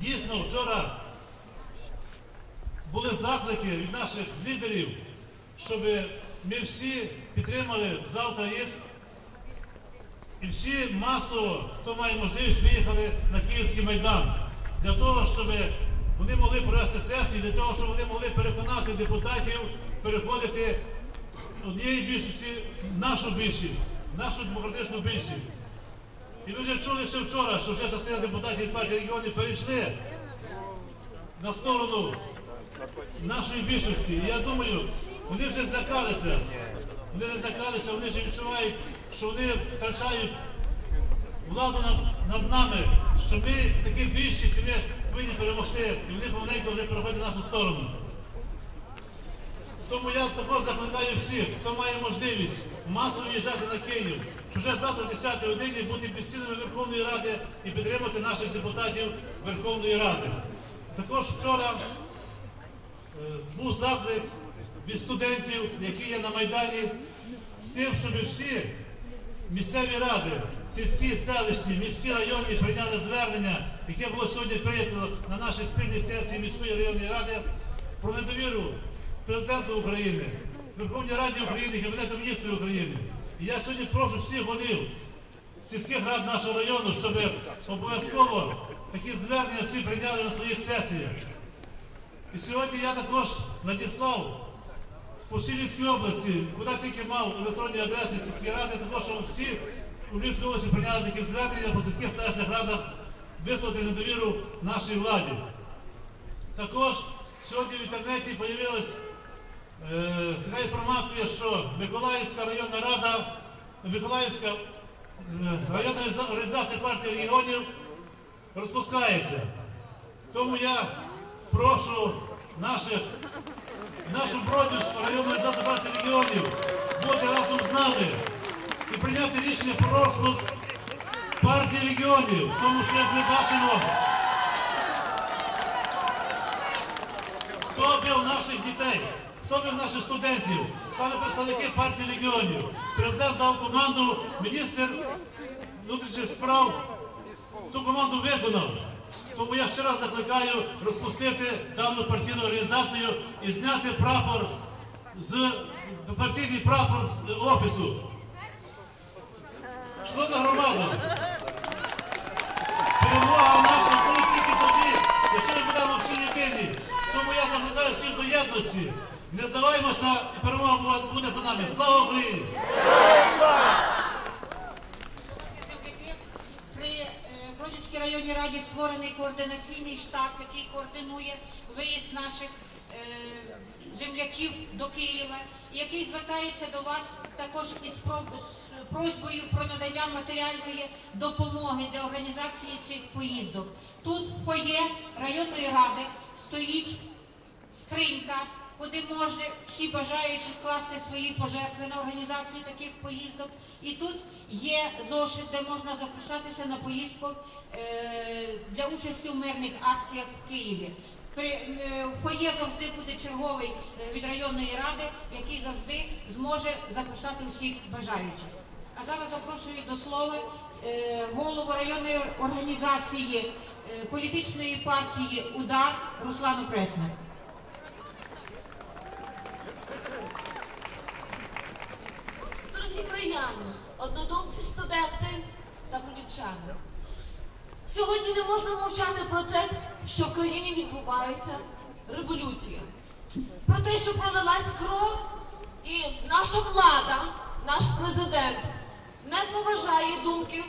Speaker 13: Дійсно, вчора були заклики від наших лідерів, щоб ми всі підтримали завтра їх. І всі масово, хто має можливість, виїхали на Київський майдан для того, щоб вони могли провести сесії, для того, щоб вони могли переконати депутатів переходити з однієї більшості в нашу більшість, в нашу демократичну більшість. І ви вже чули ще вчора, що вже частина депутатів партії регіонів перейшли на сторону нашої більшості. І я думаю, вони вже злякалися. Вони вже злякалися, вони вже відчувають, що вони втрачають владу над, над нами, що ми такі більшість, ми повинні перемогти, і вони повненько вже переходять в нашу сторону. Тому я також закликаю всіх, хто має можливість масово їжджати на Київ, що вже завтра о 10 годині бути під стінами Верховної Ради і підтримати наших депутатів Верховної Ради. Також вчора е, був заклик від студентів, які є на Майдані, з тим, щоб всі місцеві ради, сільські, селищні, міські районні прийняли звернення, яке було сьогодні прийнято на нашій спільній сесії міської районної ради про недовіру президенту України, Верховній Раді України Кабінету міністрів України. І я сьогодні прошу всіх голів сільських рад нашого району, щоб обов'язково такі звернення всі прийняли на своїх сесіях. І сьогодні я також надіслав по всій області, куди тільки мав електронні адреси сільської ради, також щоб всі у Львівській області прийняли таке звернення по сільських селищних радах висловити недовіру нашій владі. Також сьогодні в інтернеті з'явилась е, така інформація, що Миколаївська районна рада, Миколаївська е, районна організація партії регіонів розпускається. Тому я прошу наших, нашу Бродівську районну організацію партії регіонів бути разом з нами і прийняти рішення про розпуск партії регіонів. Тому що, як ми бачимо, хто бив наших дітей, хто бив наших студентів, саме представники партії регіонів. Президент дав команду, міністр внутрішніх справ ту команду виконав. Тому я ще раз закликаю розпустити дану партійну організацію і зняти прапор з партійний прапор з офісу. Шановна громада, перемога наша буде тільки тоді, якщо ми будемо всі єдині. Тому я закликаю всіх до єдності. Не здаваймося і перемога буде за нами. Слава Україні!
Speaker 5: При е, Бродівській районній раді створений координаційний штаб, який координує виїзд наших е, земляків до Києва, який звертається до вас також із просьбою про надання матеріальної допомоги для організації цих поїздок. Тут в фоє районної ради стоїть скринька, куди може всі бажаючі скласти свої пожертви на організацію таких поїздок. І тут є зошит, де можна записатися на поїздку е, для участі в мирних акціях в Києві. Е, фоє завжди буде черговий е, від районної ради, який завжди зможе записати всіх бажаючих. А зараз запрошую до слова голову районної організації політичної партії УДАР Руслану Преснер.
Speaker 14: Дорогі краяни, однодумці, студенти та бродівчани. Сьогодні не можна мовчати про те, що в країні відбувається революція. Про те, що пролилась кров, і наша влада, наш президент не поважає думки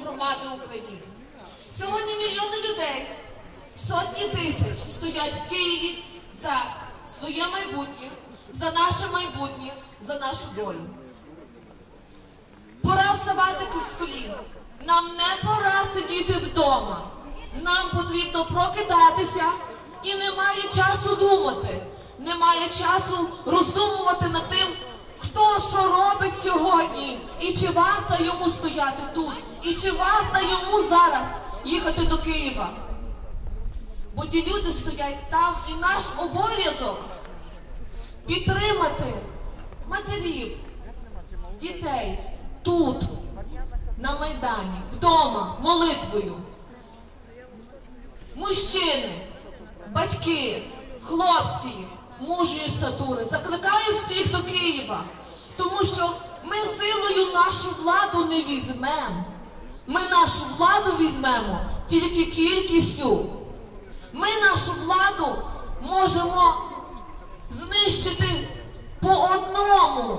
Speaker 14: громади України. Сьогодні мільйони людей, сотні тисяч стоять в Києві за своє майбутнє, за наше майбутнє, за нашу долю. Пора вставати з колін. Нам не пора сидіти вдома. Нам потрібно прокидатися і немає часу думати. Немає часу роздумувати над тим, хто що робить сьогодні, і чи варто йому стояти тут, і чи варто йому зараз їхати до Києва. Бо ті люди стоять там, і наш обов'язок підтримати матерів, дітей тут, на Майдані, вдома, молитвою. Мужчини, батьки, хлопці мужньої статури, закликаю всіх до Києва, тому що ми силою нашу владу не візьмемо. Ми нашу владу візьмемо тільки кількістю. Ми нашу владу можемо знищити по одному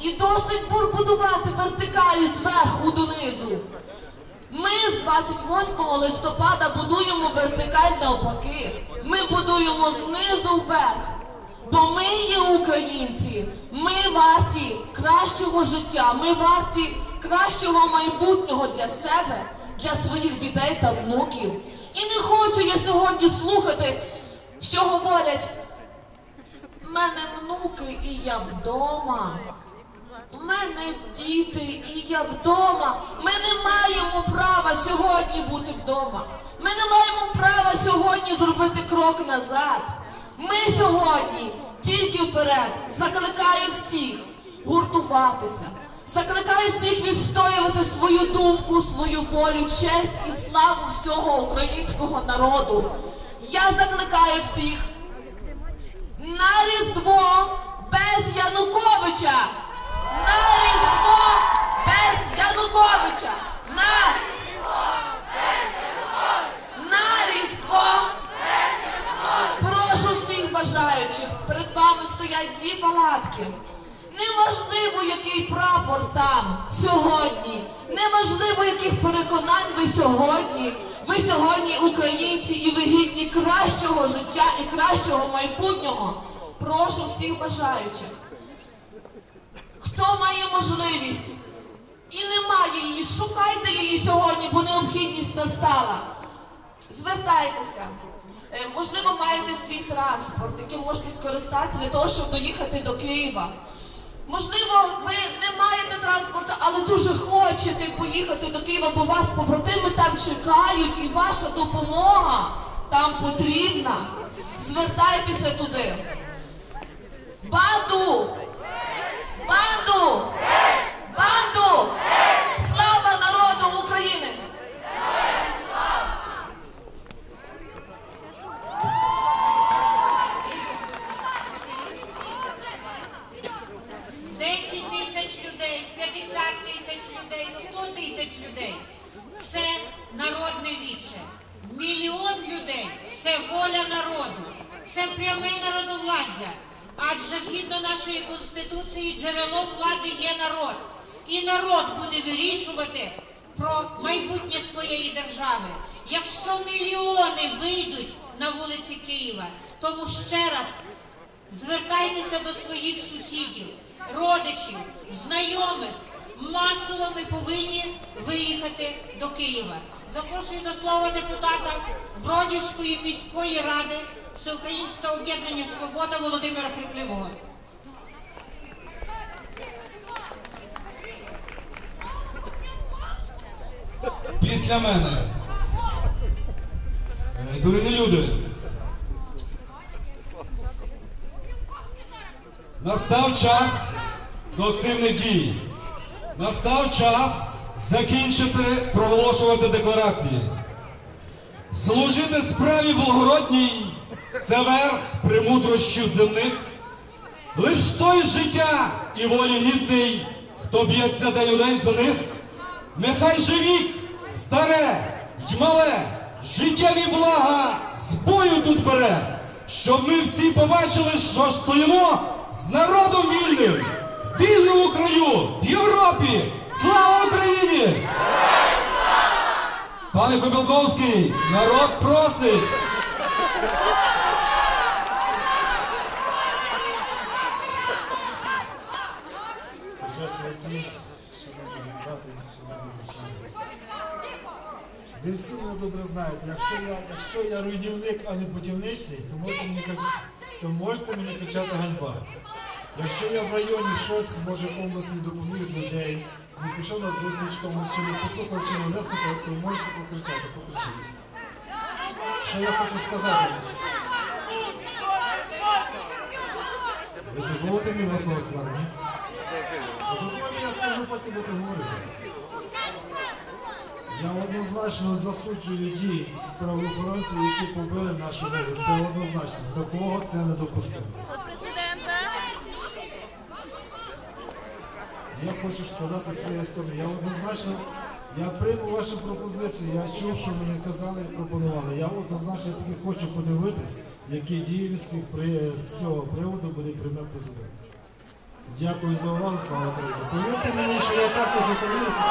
Speaker 14: і досить бур- будувати вертикалі зверху донизу. Ми з 28 листопада будуємо вертикаль навпаки. Ми будуємо знизу вверх. Бо ми є українці, ми варті кращого життя, ми варті кращого майбутнього для себе, для своїх дітей та внуків. І не хочу я сьогодні слухати, що говорять. Мене внуки і я вдома. У мене діти і я вдома. Ми не маємо права сьогодні бути вдома. Ми не маємо права сьогодні зробити крок назад. Ми сьогодні тільки вперед закликаю всіх гуртуватися. Закликаю всіх відстоювати свою думку, свою волю, честь і славу всього українського народу. Я закликаю всіх на Різдво без Януковича. На Різдво без Януковича. На на Різдво Прошу всіх бажаючих, перед вами стоять дві палатки. Неважливо, який прапор там сьогодні. неважливо, яких переконань ви сьогодні. Ви сьогодні українці і ви гідні кращого життя і кращого майбутнього. Прошу всіх бажаючих. Хто має можливість і не має її, шукайте її сьогодні, бо необхідність настала. Звертайтеся. Е, Можливо, маєте свій транспорт, яким можете скористатися для того, щоб доїхати до Києва. Можливо, ви не маєте транспорту, але дуже хочете поїхати до Києва, бо вас побратими там чекають, і ваша допомога там потрібна. Звертайтеся туди. Банду! Банду! Банду! Слава народу України!
Speaker 5: Десять тисяч людей, 50 тисяч людей, 100 тисяч людей. Це народне віче. Мільйон людей це воля народу, це пряме народовладдя. Адже згідно нашої конституції джерелом влади є народ. І народ буде вирішувати про майбутнє своєї держави. Якщо мільйони вийдуть на вулиці Києва, тому ще раз Звертайтеся до своїх сусідів, родичів, знайомих. Масово ми повинні виїхати до Києва. Запрошую до слова депутата Бродівської міської ради Всеукраїнське об'єднання Свобода Володимира Кріпливого.
Speaker 3: Після мене. Е, Дорогі люди. Настав час до активних дій. Настав час закінчити проголошувати декларації. Служити справі благородній це верх премудрощів земних. Лиш той життя і волі гідний, хто б'ється день у день за них, нехай же вік, старе й мале, життєві блага з тут бере, щоб ми всі побачили, що стоїмо з народом вільним, вільному краю, в Європі. Слава Україні! Пане Кобілковський, народ просить.
Speaker 15: Сучасні отці, шановні депутати, шановні мужчини. Ви всі мене добре знаєте, якщо я, якщо я руйнівник, а не будівничий, то можете мені то можете мені кричати ганьба. Якщо я в районі щось, може комусь не допоміг з людей, не пішов на зустріч комусь, чи не послухав, чи не вислухав, то можете покричати, покричіть. Що я хочу сказати? Ви дозволите мені вас слово сказати? Дозвольте, я скажу, потім буду говорити. Я однозначно засуджую дії правоохоронців, які побили нашу мову. Це однозначно. Такого це не допустимо. Я хочу сказати своє сторони. Я однозначно, я прийму вашу пропозицію, я чув, що мені сказали і пропонували. Я однозначно таки хочу подивитись, які дії з, цих, з цього приводу буде приймати президент. Дякую за увагу, слава Україні. Повірте мені, що я також українець.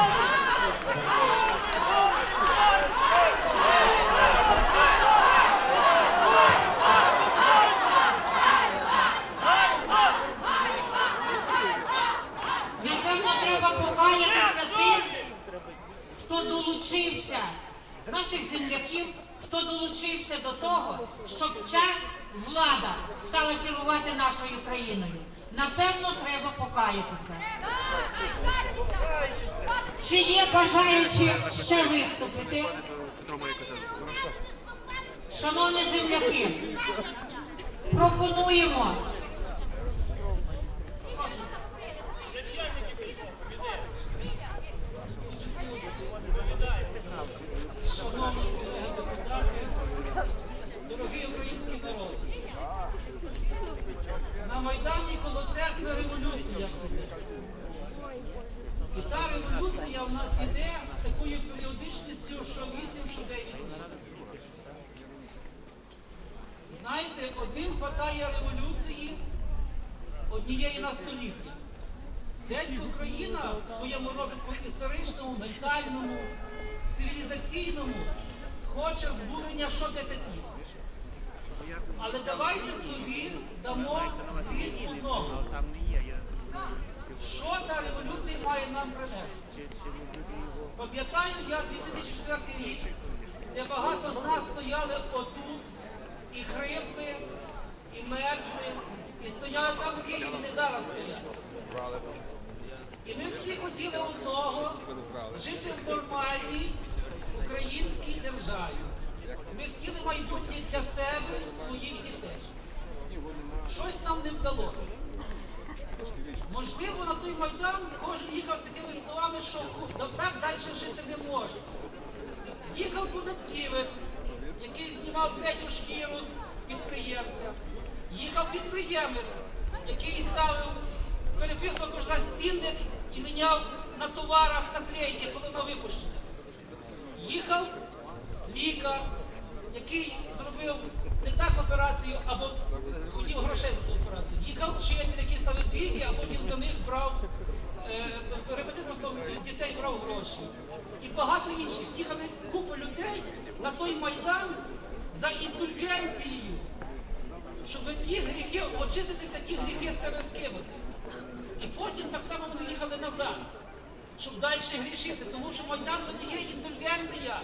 Speaker 5: Щоб
Speaker 16: далі грішити, тому що майдан тоді є індульгенція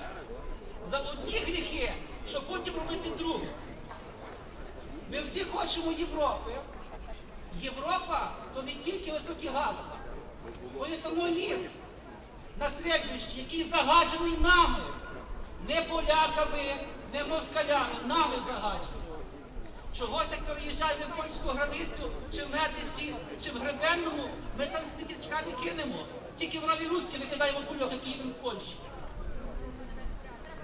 Speaker 16: за одні гріхи, щоб потім робити друге. Ми всі хочемо Європи. Європа то не тільки високі гасла, то є тому ліс на стрельбищі, який загаджений нами, не поляками, не москалями, нами загаджений. Чогось як переїжджаємо в польську границю, чи в Метиці, чи в Гребенному, ми там смітничка не кинемо. Тільки в раві руські викидаємо кульок, який їдемо з Польщі.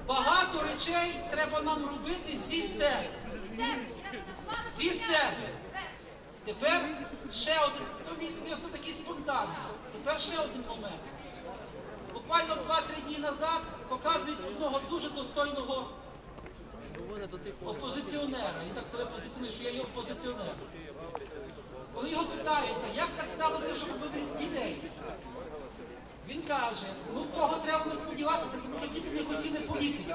Speaker 16: Багато речей треба нам робити зі сцени. Зі сцени. Тепер ще один, то мій просто такий спонтанний. Тепер ще один момент. Буквально 2-3 дні назад показують одного дуже достойного опозиціонера. Він так себе позиціонує, що я є опозиціонер. Коли його питаються, як так сталося, що побили дітей? Він каже, ну того треба було сподіватися, тому що діти не хотіли політики.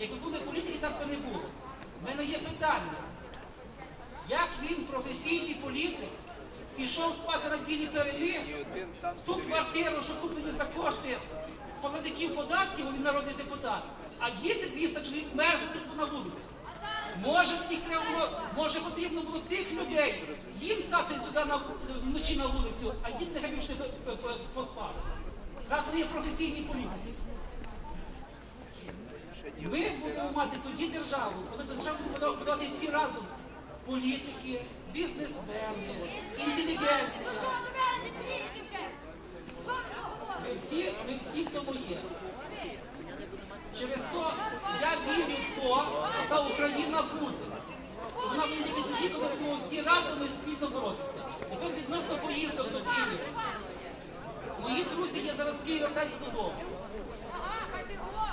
Speaker 16: Якби були політики, так би не було. У мене є питання. Як він, професійний політик, пішов спати на білі перини в ту квартиру, що куплені за кошти платників податків, він народний депутат, а діти 200 чоловік мерзнуть тут на вулиці. Може, їх треба було, може потрібно було тих людей, їм стати сюди на, вночі на вулицю, а діти нехай пішли по- по- по- поспали. Раз вони є професійні політики. Ми будемо мати тоді державу, коли державу буде подавати всі разом. Політики, бізнесмени, інтелігенція. Ми всі, ми всі в тому є. Через то я вірю в то, що та Україна буде. Вона буде тільки тоді, коли будемо всі разом і спільно боротися. Тепер відносно поїздок до Києва. Мої друзі є зараз в Києві вертаються додому.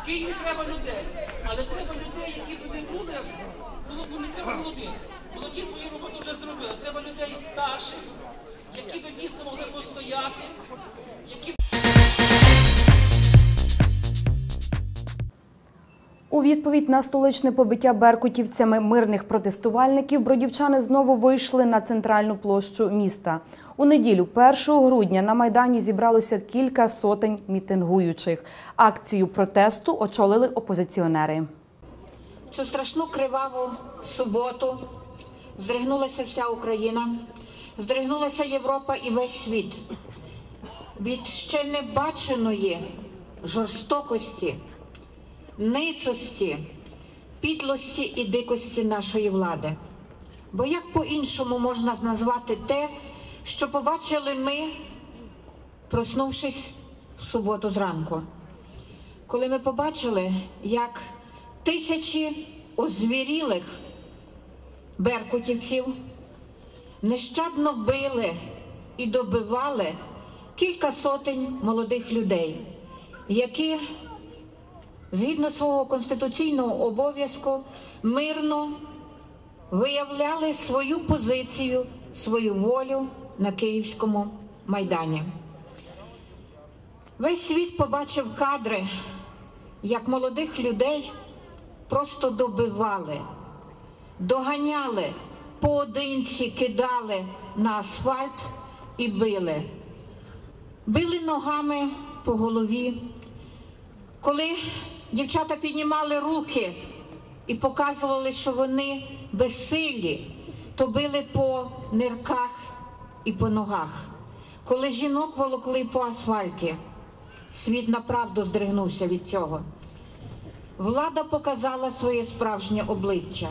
Speaker 16: В Києві треба людей, але треба людей, які б не були, було, не треба молодих. Молоді свою роботу вже зробили. Треба людей старших, які б дійсно могли постояти, які
Speaker 2: У відповідь на столичне побиття беркутівцями мирних протестувальників бродівчани знову вийшли на центральну площу міста. У неділю, 1 грудня, на Майдані зібралося кілька сотень мітингуючих. Акцію протесту очолили опозиціонери.
Speaker 5: цю страшну криваву суботу здригнулася вся Україна, здригнулася Європа і весь світ від ще небаченої жорстокості, ницості, підлості і дикості нашої влади. Бо як по-іншому можна назвати те, що побачили ми, проснувшись в суботу зранку? коли ми побачили, як тисячі озвірілих беркутівців нещадно били і добивали кілька сотень молодих людей, які згідно свого конституційного обов'язку мирно виявляли свою позицію, свою волю на київському Майдані. Весь світ побачив кадри, як молодих людей просто добивали, доганяли, поодинці кидали на асфальт і били. Били ногами по голові. Коли дівчата піднімали руки і показували, що вони безсилі, то били по нирках і по ногах. Коли жінок волокли по асфальті, світ направду здригнувся від цього. Влада показала своє справжнє обличчя.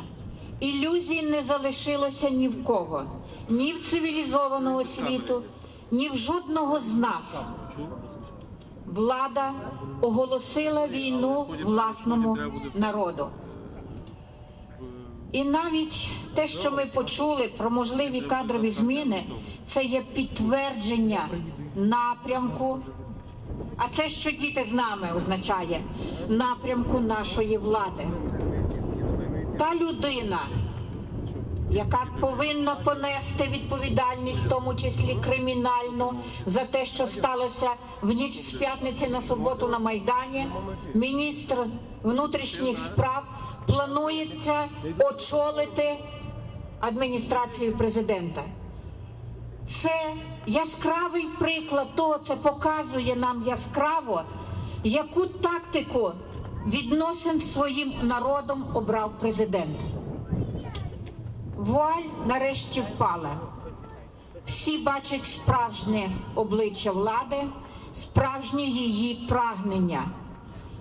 Speaker 5: Ілюзій не залишилося ні в кого, ні в цивілізованого світу, ні в жодного з нас. Влада оголосила війну власному народу. І навіть те, що ми почули про можливі кадрові зміни, це є підтвердження напрямку. А це, що діти з нами означає напрямку нашої влади. Та людина, яка повинна понести відповідальність, в тому числі кримінальну, за те, що сталося в ніч з п'ятниці на суботу на Майдані, міністр внутрішніх справ планується очолити адміністрацію президента. Це яскравий приклад того, це показує нам яскраво, яку тактику відносин своїм народом обрав президент. Вуаль нарешті впала. Всі бачать справжнє обличчя влади, справжнє її прагнення.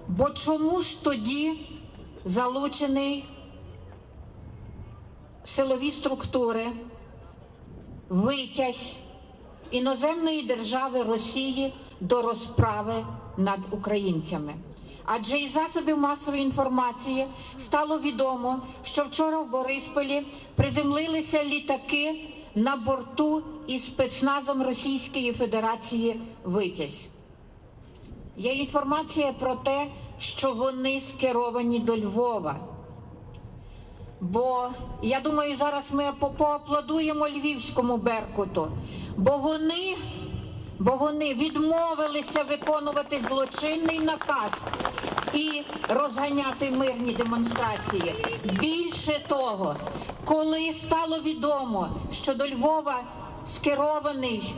Speaker 5: Бо чому ж тоді залучений силові структури, витязь іноземної держави Росії до розправи над українцями? Адже із засобів масової інформації стало відомо, що вчора в Борисполі приземлилися літаки на борту із спецназом Російської Федерації Витязь. Є інформація про те, що вони скеровані до Львова. Бо я думаю, зараз ми поаплодуємо львівському беркуту, бо вони, бо вони відмовилися виконувати злочинний наказ і розганяти мирні демонстрації. Більше того, коли стало відомо, що до Львова скерований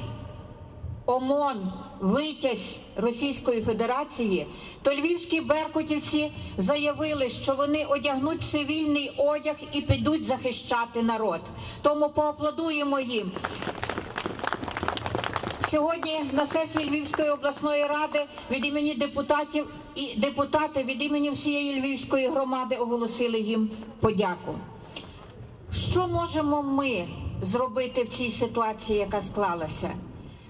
Speaker 5: ОМОН, витязь Російської Федерації, то львівські беркутівці заявили, що вони одягнуть цивільний одяг і підуть захищати народ. Тому поаплодуємо їм. Сьогодні на сесії Львівської обласної ради від імені депутатів і депутати від імені всієї львівської громади оголосили їм подяку. Що можемо ми зробити в цій ситуації, яка склалася?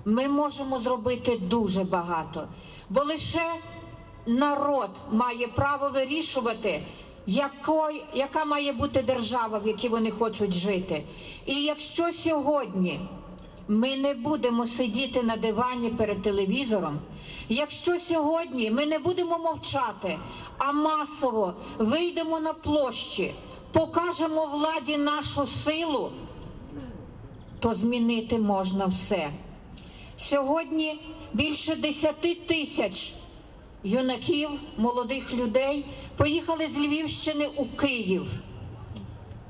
Speaker 5: Ми можемо зробити дуже багато, бо лише народ має право вирішувати, якої, яка має бути держава, в якій вони хочуть жити. І якщо сьогодні ми не будемо сидіти на дивані перед телевізором, якщо сьогодні ми не будемо мовчати, а масово вийдемо на площі, покажемо владі нашу силу, то змінити можна все. Сьогодні більше 10 тисяч юнаків, молодих людей поїхали з Львівщини у Київ.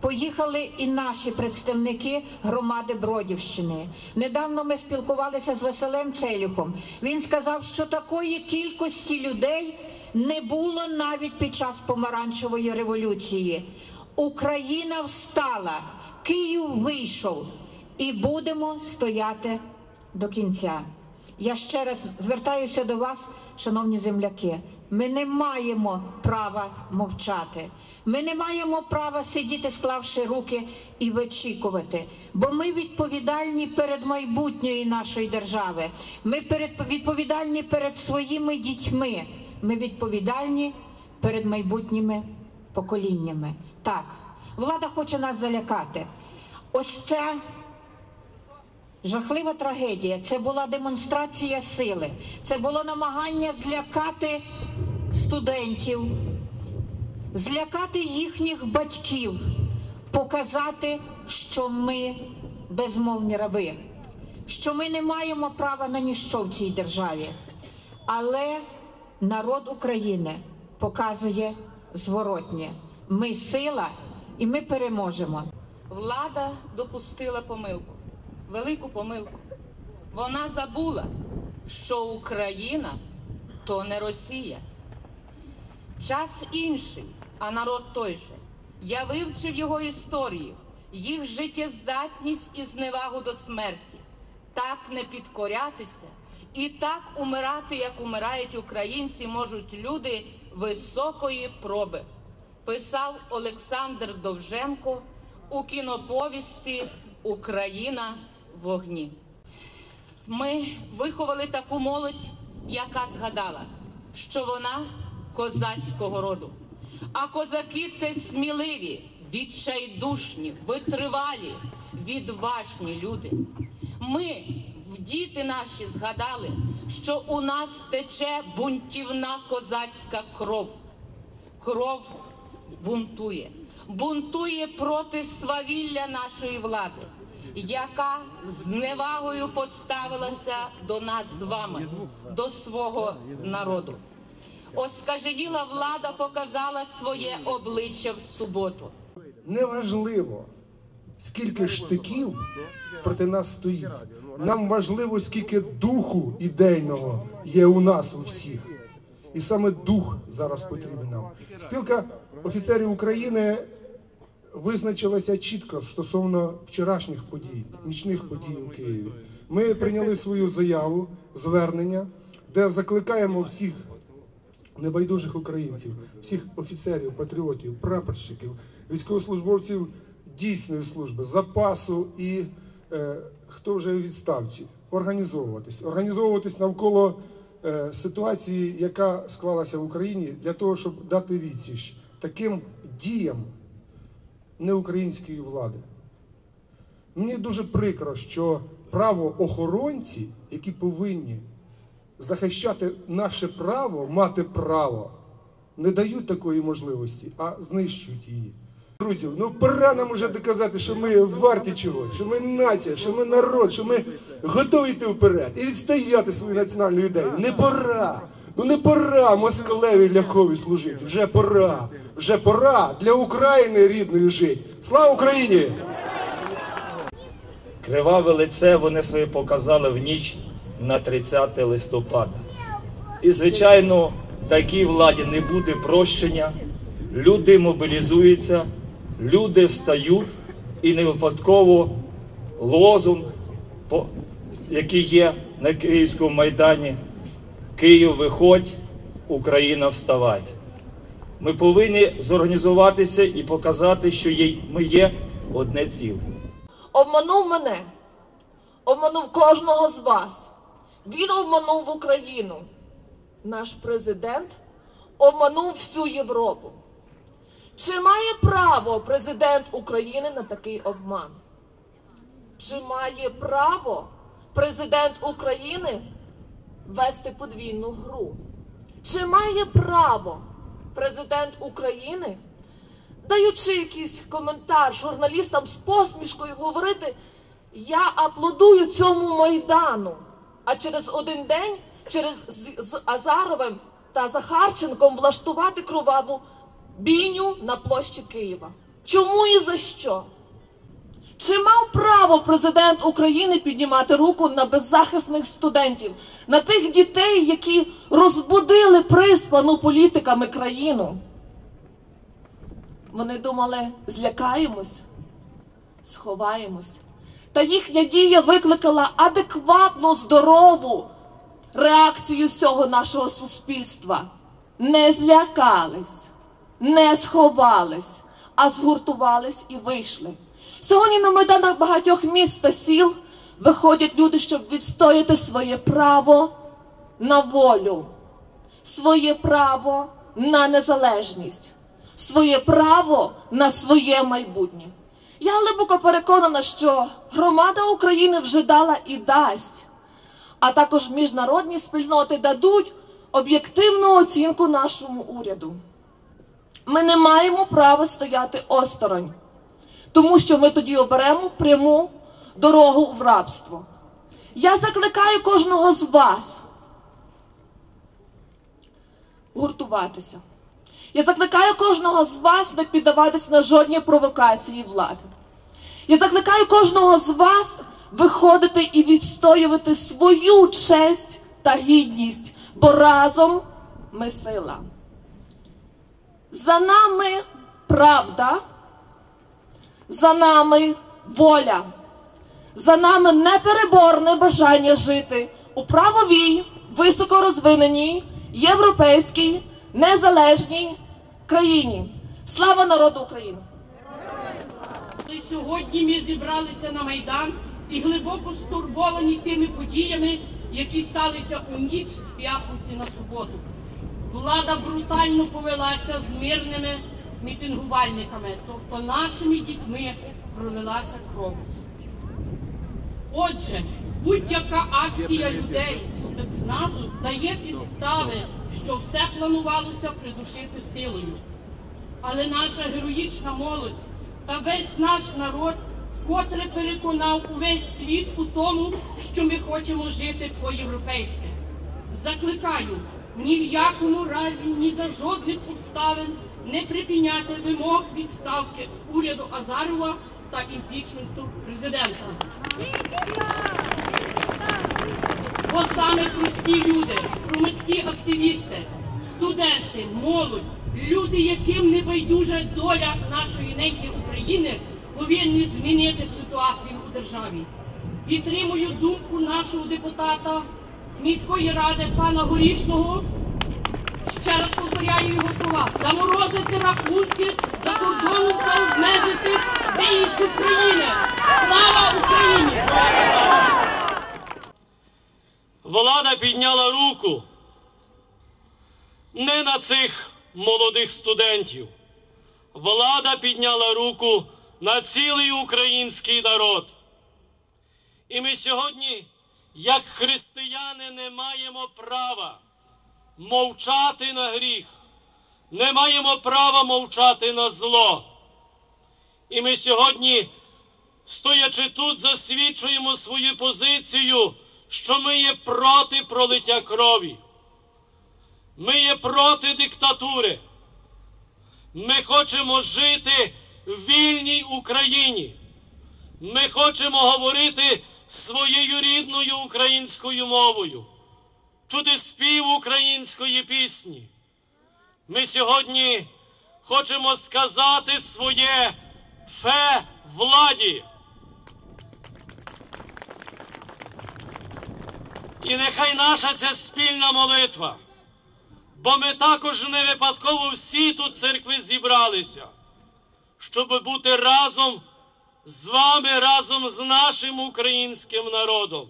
Speaker 5: Поїхали і наші представники громади Бродівщини. Недавно ми спілкувалися з Василем Целюхом. Він сказав, що такої кількості людей не було навіть під час помаранчевої революції. Україна встала, Київ вийшов, і будемо стояти до кінця. Я ще раз звертаюся до вас, шановні земляки. Ми не маємо права мовчати. Ми не маємо права сидіти, склавши руки і вичікувати. Бо ми відповідальні перед майбутньою нашої держави. Ми перед відповідальні перед своїми дітьми. Ми відповідальні перед майбутніми поколіннями. Так, влада хоче нас залякати. Ось ця Жахлива трагедія. Це була демонстрація сили. Це було намагання злякати студентів, злякати їхніх батьків, показати, що ми безмовні раби. що ми не маємо права на ніщо в цій державі. Але народ України показує зворотнє. Ми сила і ми переможемо.
Speaker 17: Влада допустила помилку, велику помилку. Вона забула, що Україна то не Росія. Час інший, а народ той же. Я вивчив його історію, їх життєздатність і зневагу до смерті. Так не підкорятися і так умирати, як умирають українці, можуть люди високої проби. Писав Олександр Довженко у кіноповісті Україна вогні. Ми виховали таку молодь, яка згадала, що вона козацького роду. А козаки це сміливі, відчайдушні, витривалі, відважні люди. Ми, діти наші, згадали, що у нас тече бунтівна козацька кров. Кров бунтує, бунтує проти свавілля нашої влади, яка з невагою поставилася до нас з вами, до свого народу. Оскаженіла влада показала своє обличчя в суботу.
Speaker 18: Неважливо, скільки штиків проти нас стоїть. Нам важливо, скільки духу ідейного є у нас у всіх. І саме дух зараз потрібен нам. Спілка офіцерів України визначилася чітко стосовно вчорашніх подій, нічних подій у Києві. Ми прийняли свою заяву, звернення, де закликаємо всіх небайдужих українців, всіх офіцерів, патріотів, прапорщиків, військовослужбовців дійсної служби, запасу і е, хто вже у відставці, організовуватись, організовуватись навколо е, ситуації, яка склалася в Україні, для того, щоб дати відсіч таким діям неукраїнської влади. Мені дуже прикро, що правоохоронці, які повинні захищати наше право, мати право, не дають такої можливості, а знищують її. Друзі, ну пора нам уже доказати, що ми варті чогось, що ми нація, що ми народ, що ми готові йти вперед і відстояти свою національну ідею. Не пора. Ну не пора москалеві ляхові служити. Вже пора. Вже пора для України рідної жити. Слава Україні!
Speaker 19: Криваве лице вони своє показали в ніч на 30 листопада. І, звичайно, такій владі не буде прощення. Люди мобілізуються, люди встають, і не випадково лозунг, який є на Київському майдані. Київ виходь, Україна вставай. Ми повинні зорганізуватися і показати, що ми є одне ціле.
Speaker 14: Обманув мене, обманув кожного з вас. Він обманув Україну. Наш президент обманув всю Європу. Чи має право президент України на такий обман? Чи має право президент України вести подвійну гру? Чи має право президент України, даючи якийсь коментар журналістам з посмішкою, говорити: Я аплодую цьому майдану, а через один день через з, з Азаровим та Захарченком влаштувати кроваву бійню на площі Києва? Чому і за що? Чи мав право президент України піднімати руку на беззахисних студентів, на тих дітей, які розбудили приспану політиками країну? Вони думали, злякаємось, сховаємось. Та їхня дія викликала адекватну, здорову реакцію всього нашого суспільства. Не злякались, не сховались, а згуртувались і вийшли. Сьогодні на майданах багатьох міст та сіл виходять люди, щоб відстояти своє право на волю, своє право на незалежність, своє право на своє майбутнє. Я глибоко переконана, що громада України вже дала і дасть, а також міжнародні спільноти дадуть об'єктивну оцінку нашому уряду. Ми не маємо права стояти осторонь тому що ми тоді оберемо пряму дорогу в рабство. Я закликаю кожного з вас гуртуватися. Я закликаю кожного з вас не піддаватися на жодні провокації влади. Я закликаю кожного з вас виходити і відстоювати свою честь та гідність, бо разом ми сила. За нами правда, за нами воля, за нами непереборне бажання жити у правовій, високорозвиненій, європейській, незалежній країні. Слава народу України!
Speaker 20: Сьогодні ми зібралися на Майдан і глибоко стурбовані тими подіями, які сталися у ніч з п'ятниці на суботу. Влада брутально повелася з мирними мітингувальниками, тобто нашими дітьми пролилася кров. Отже, будь-яка акція людей спецназу дає підстави, що все планувалося придушити силою. Але наша героїчна молодь та весь наш народ вкотре переконав увесь світ у тому, що ми хочемо жити по-європейськи. Закликаю ні в якому разі, ні за жодних обставин не припиняти вимог відставки уряду Азарова та імпічменту президента. Бо саме прості люди, громадські активісти, студенти, молодь, люди, яким не байдужа доля нашої неньки України, повинні змінити ситуацію у державі. Підтримую думку нашого депутата міської ради пана Горішного. Ще раз повторяю його слова: заморозити рахунки за кордоном та обмежити виїзд з України. Слава Україні!
Speaker 12: Влада підняла руку не на цих молодих студентів. Влада підняла руку на цілий український народ. І ми сьогодні, як християни, не маємо права мовчати на гріх, не маємо права мовчати на зло. І ми сьогодні, стоячи тут, засвідчуємо свою позицію, що ми є проти пролиття крові. Ми є проти диктатури. Ми хочемо жити в вільній Україні. Ми хочемо говорити своєю рідною українською мовою, чути спів української пісні. Ми сьогодні хочемо сказати своє фе владі. І нехай наша ця спільна молитва, бо ми також не випадково всі тут церкви зібралися, щоб бути разом з вами, разом з нашим українським народом.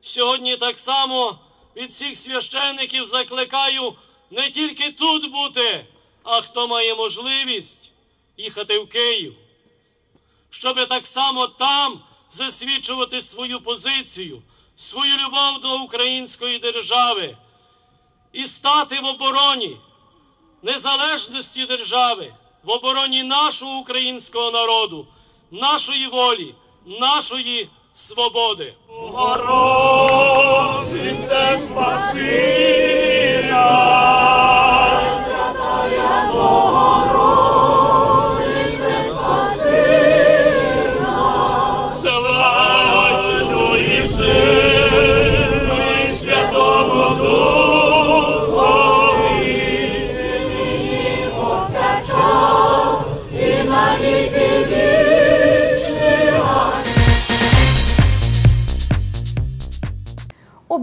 Speaker 12: Сьогодні так само від всіх священників закликаю не тільки тут бути, а хто має можливість їхати в Київ, щоб так само там засвідчувати свою позицію, свою любов до української держави і стати в обороні незалежності держави, в обороні нашого українського народу, нашої волі, нашої свободи.
Speaker 10: Богородице, спаси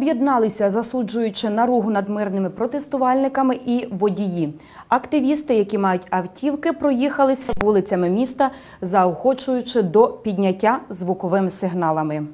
Speaker 2: Об'єдналися, засуджуючи наругу над мирними протестувальниками і водії. Активісти, які мають автівки, проїхалися вулицями міста, заохочуючи до підняття звуковими сигналами.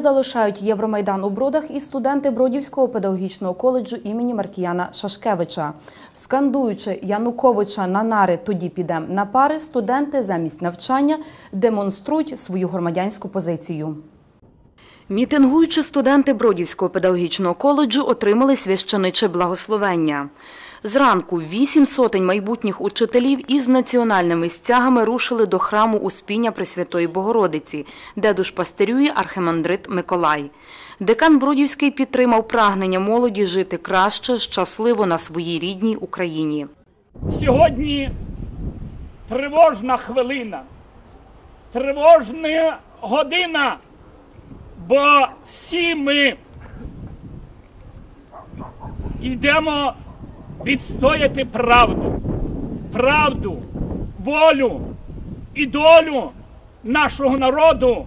Speaker 2: Залишають Євромайдан у Бродах і студенти Бродівського педагогічного коледжу імені Маркіяна Шашкевича. Скандуючи Януковича на нари, тоді підемо на пари, студенти замість навчання демонструють свою громадянську позицію. Мітингуючи студенти Бродівського педагогічного коледжу отримали священиче благословення. Зранку вісім сотень майбутніх учителів із національними стягами рушили до храму Успіння Пресвятої Богородиці, де душпастерює архимандрит Миколай. Декан Бродівський підтримав прагнення молоді жити краще, щасливо на своїй рідній Україні.
Speaker 10: Сьогодні тривожна хвилина, тривожна година, бо всі ми йдемо відстояти правду, правду, волю і долю нашого народу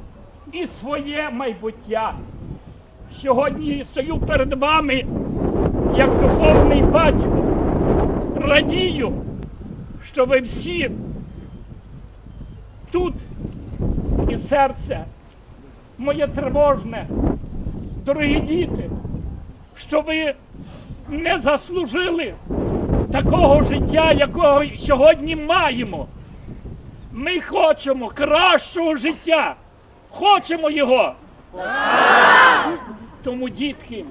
Speaker 10: і своє майбуття. Сьогодні стою перед вами як духовний батько. Радію, що ви всі тут і серце моє тривожне, дорогі діти, що ви не заслужили такого життя, якого сьогодні маємо. Ми хочемо кращого життя. Хочемо його. Тому, дітки,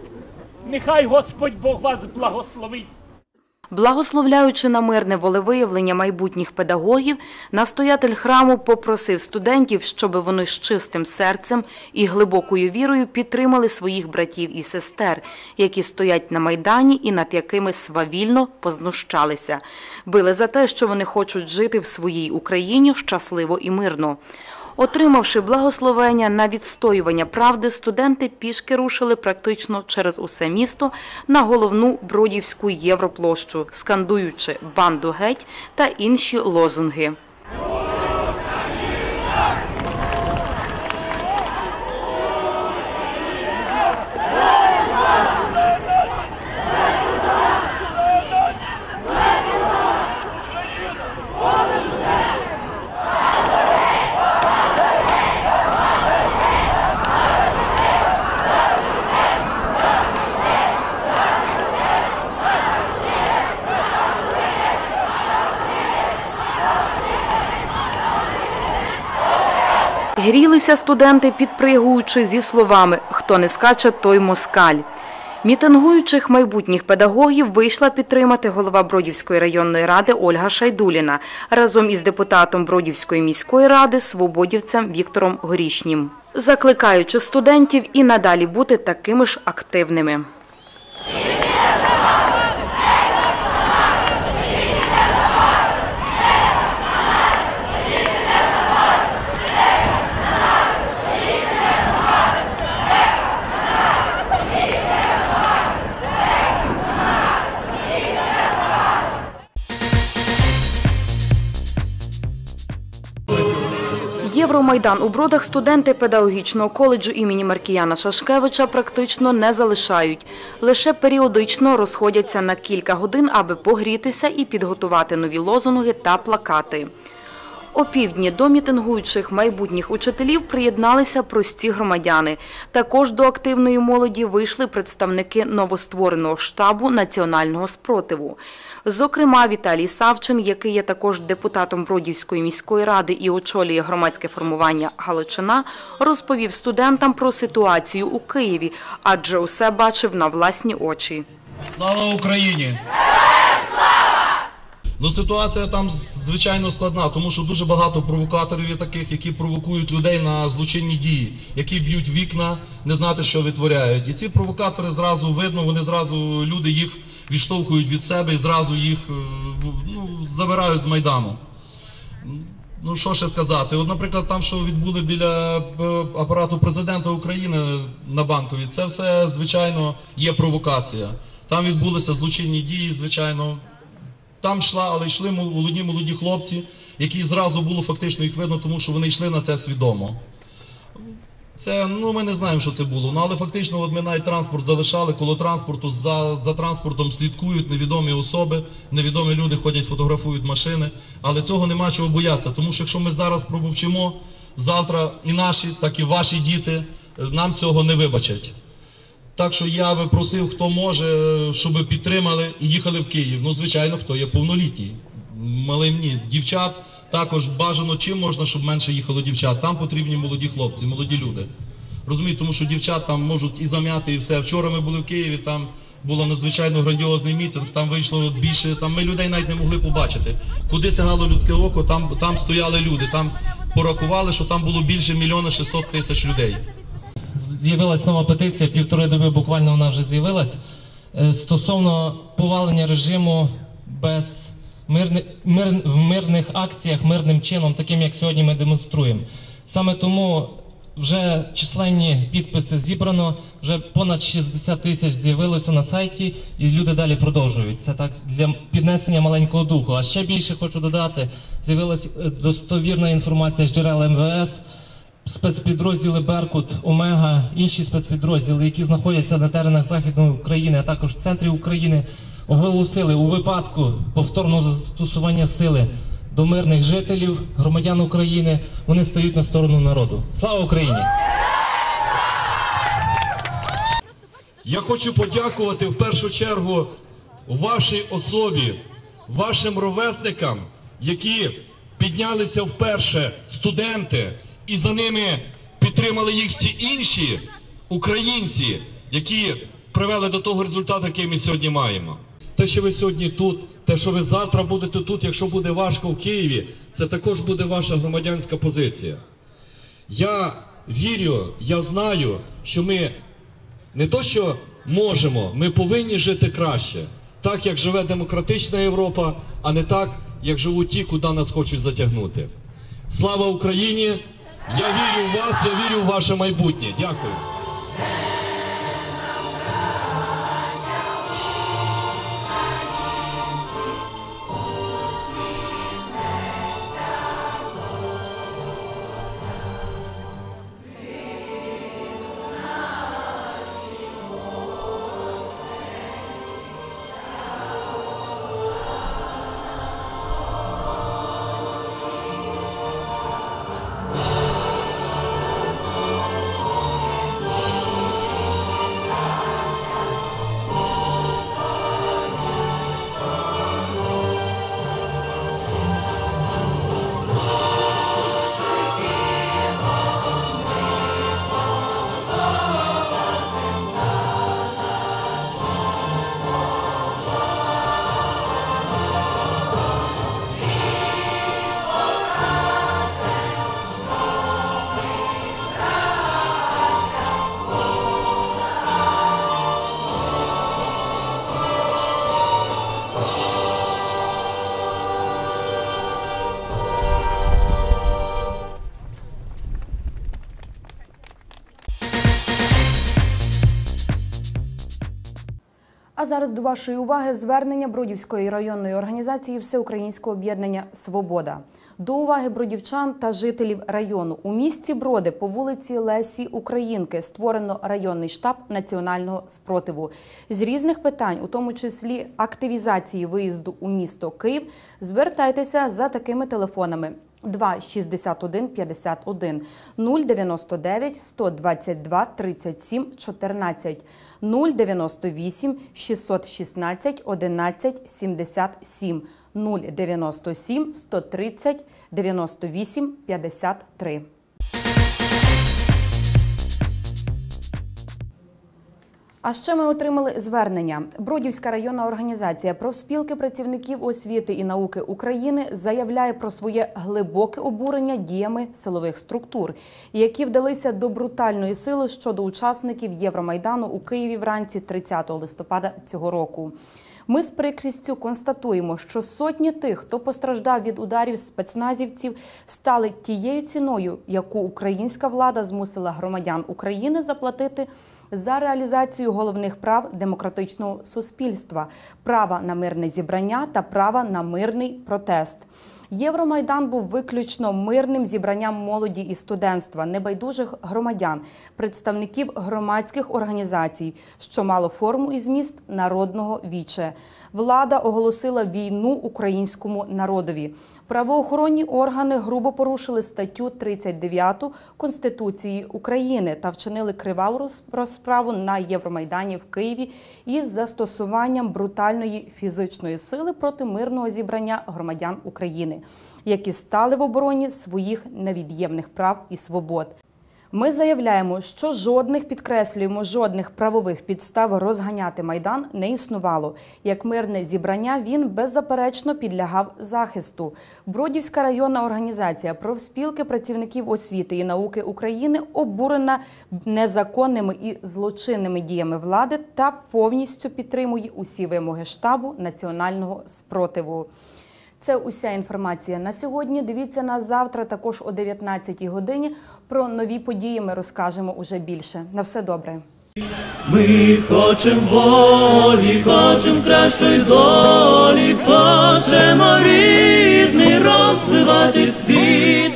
Speaker 10: нехай Господь Бог вас благословить.
Speaker 2: Благословляючи на мирне волевиявлення майбутніх педагогів, настоятель храму попросив студентів, щоб вони з чистим серцем і глибокою вірою підтримали своїх братів і сестер, які стоять на майдані і над якими свавільно познущалися. Били за те, що вони хочуть жити в своїй Україні щасливо і мирно. Отримавши благословення на відстоювання правди, студенти пішки рушили практично через усе місто на головну Бродівську Європлощу, скандуючи банду геть та інші лозунги. Грілися студенти, підпригуючи зі словами «Хто не скаче, той москаль». Мітингуючих майбутніх педагогів вийшла підтримати голова Бродівської районної ради Ольга Шайдуліна разом із депутатом Бродівської міської ради свободівцем Віктором Горішнім, закликаючи студентів і надалі бути такими ж активними. Євромайдан у Бродах студенти педагогічного коледжу імені Маркіяна Шашкевича практично не залишають. Лише періодично розходяться на кілька годин, аби погрітися і підготувати нові лозунги та плакати. Опівдні до мітингуючих майбутніх учителів приєдналися прості громадяни. Також до активної молоді вийшли представники новоствореного штабу національного спротиву. Зокрема, Віталій Савчин, який є також депутатом Бродівської міської ради і очолює громадське формування Галичина, розповів студентам про ситуацію у Києві, адже усе бачив на власні очі.
Speaker 4: Слава Україні! Ну, ситуація там звичайно складна, тому що дуже багато провокаторів є таких, які провокують людей на злочинні дії, які б'ють вікна, не знати, що витворяють. І ці провокатори зразу видно, вони зразу люди їх відштовхують від себе і зразу їх е, ну, забирають з майдану. Ну, що ще сказати? От, наприклад, там, що відбули біля е, апарату президента України на банковій, це все, звичайно, є провокація. Там відбулися злочинні дії, звичайно. Там йшла, але йшли молоді молоді хлопці, які зразу було фактично їх видно, тому що вони йшли на це свідомо. Це, ну ми не знаємо, що це було. Ну, але фактично, от ми навіть транспорт залишали, коло транспорту за, за транспортом слідкують невідомі особи, невідомі люди ходять, фотографують машини. Але цього нема чого боятися, тому що якщо ми зараз промовчимо, завтра і наші, так і ваші діти е, нам цього не вибачать. Так що я би просив, хто може, щоб підтримали і їхали в Київ. Ну, звичайно, хто є повнолітній. Малим ні. Дівчат також бажано чим можна, щоб менше їхало дівчат. Там потрібні молоді хлопці, молоді люди. Розумієте, тому що дівчат там можуть і зам'яти, і все. Вчора ми були в Києві, там було надзвичайно грандіозний мітинг, там вийшло більше, там ми людей навіть не могли побачити. Куди сягало людське око, там, там стояли люди. Там порахували, що там було більше мільйона 600 тисяч людей.
Speaker 21: З'явилась нова петиція, півтори доби буквально вона вже з'явилась. е, Стосовно повалення режиму без мирни, мир, в мирних акціях, мирним чином, таким як сьогодні ми демонструємо. Саме тому вже численні підписи зібрано, вже понад 60 тисяч з'явилося на сайті, і люди далі продовжують. Це так для піднесення маленького духу. А ще більше хочу додати, з'явилася е, достовірна інформація з джерел МВС спецпідрозділи Беркут, Омега, інші спецпідрозділи, які знаходяться на теренах Західної України, а також в центрі України, оголосили у випадку повторного застосування сили до мирних жителів, громадян України, вони стають на сторону народу. Слава Україні!
Speaker 3: Я хочу подякувати в першу чергу вашій особі, вашим ровесникам, які піднялися вперше студенти, і за ними підтримали їх всі інші українці, які привели до того результату, який ми сьогодні маємо. Те, що ви сьогодні тут, те, що ви завтра будете тут, якщо буде важко в Києві, це також буде ваша громадянська позиція. Я вірю, я знаю, що ми не то, що можемо, ми повинні жити краще, так як живе демократична Європа, а не так, як живуть ті, куди нас хочуть затягнути. Слава Україні! Я вірю в вас, я вірю в ваше майбутнє. Дякую.
Speaker 2: Зараз до вашої уваги звернення Бродівської районної організації Всеукраїнського об'єднання Свобода. До уваги бродівчан та жителів району у місті Броди по вулиці Лесі Українки створено районний штаб національного спротиву з різних питань, у тому числі активізації виїзду у місто Київ. Звертайтеся за такими телефонами. 2 61 51 099 122 37 14 098 616 11 77 097 130 98 53. А ще ми отримали звернення. Бродівська районна організація профспілки працівників освіти і науки України заявляє про своє глибоке обурення діями силових структур, які вдалися до брутальної сили щодо учасників Євромайдану у Києві вранці 30 листопада цього року. Ми з прикрістю констатуємо, що сотні тих, хто постраждав від ударів спецназівців, стали тією ціною, яку українська влада змусила громадян України заплатити за реалізацію головних прав демократичного суспільства, права на мирне зібрання та права на мирний протест. Євромайдан був виключно мирним зібранням молоді і студентства, небайдужих громадян, представників громадських організацій, що мало форму і зміст народного віче. Влада оголосила війну українському народові. Правоохоронні органи грубо порушили статтю 39 Конституції України та вчинили криваву роз- розправу на Євромайдані в Києві із застосуванням брутальної фізичної сили проти мирного зібрання громадян України, які стали в обороні своїх невід'ємних прав і свобод. Ми заявляємо, що жодних підкреслюємо, жодних правових підстав розганяти майдан не існувало. Як мирне зібрання він беззаперечно підлягав захисту. Бродівська районна організація профспілки працівників освіти і науки України обурена незаконними і злочинними діями влади та повністю підтримує усі вимоги штабу національного спротиву. Це уся інформація на сьогодні. Дивіться нас завтра, також о 19 годині. Про нові події ми розкажемо уже більше. На все добре.
Speaker 1: Ми хочем волі, хочем кращої долі, хочемо рідний розвивати світ,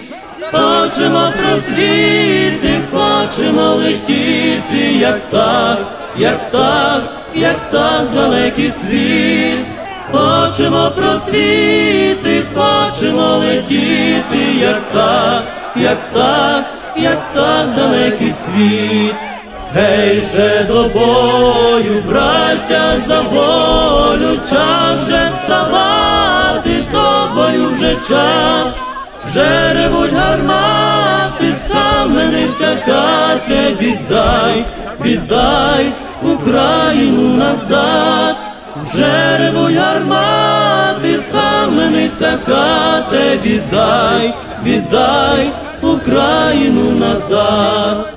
Speaker 1: хочемо просвіти, хочемо летіти, як так, як так, як так далекий світ. Хочемо просвіти, хочемо летіти, як так, як так, як так далекий світ. Гей, ще до бою, браття, за волю, час вже вставати, до бою вже час, вже ревуть гармати, схаменися, хати, віддай, віддай Україну назад, вже ярмати, схаменися, хате, віддай, віддай Україну назад.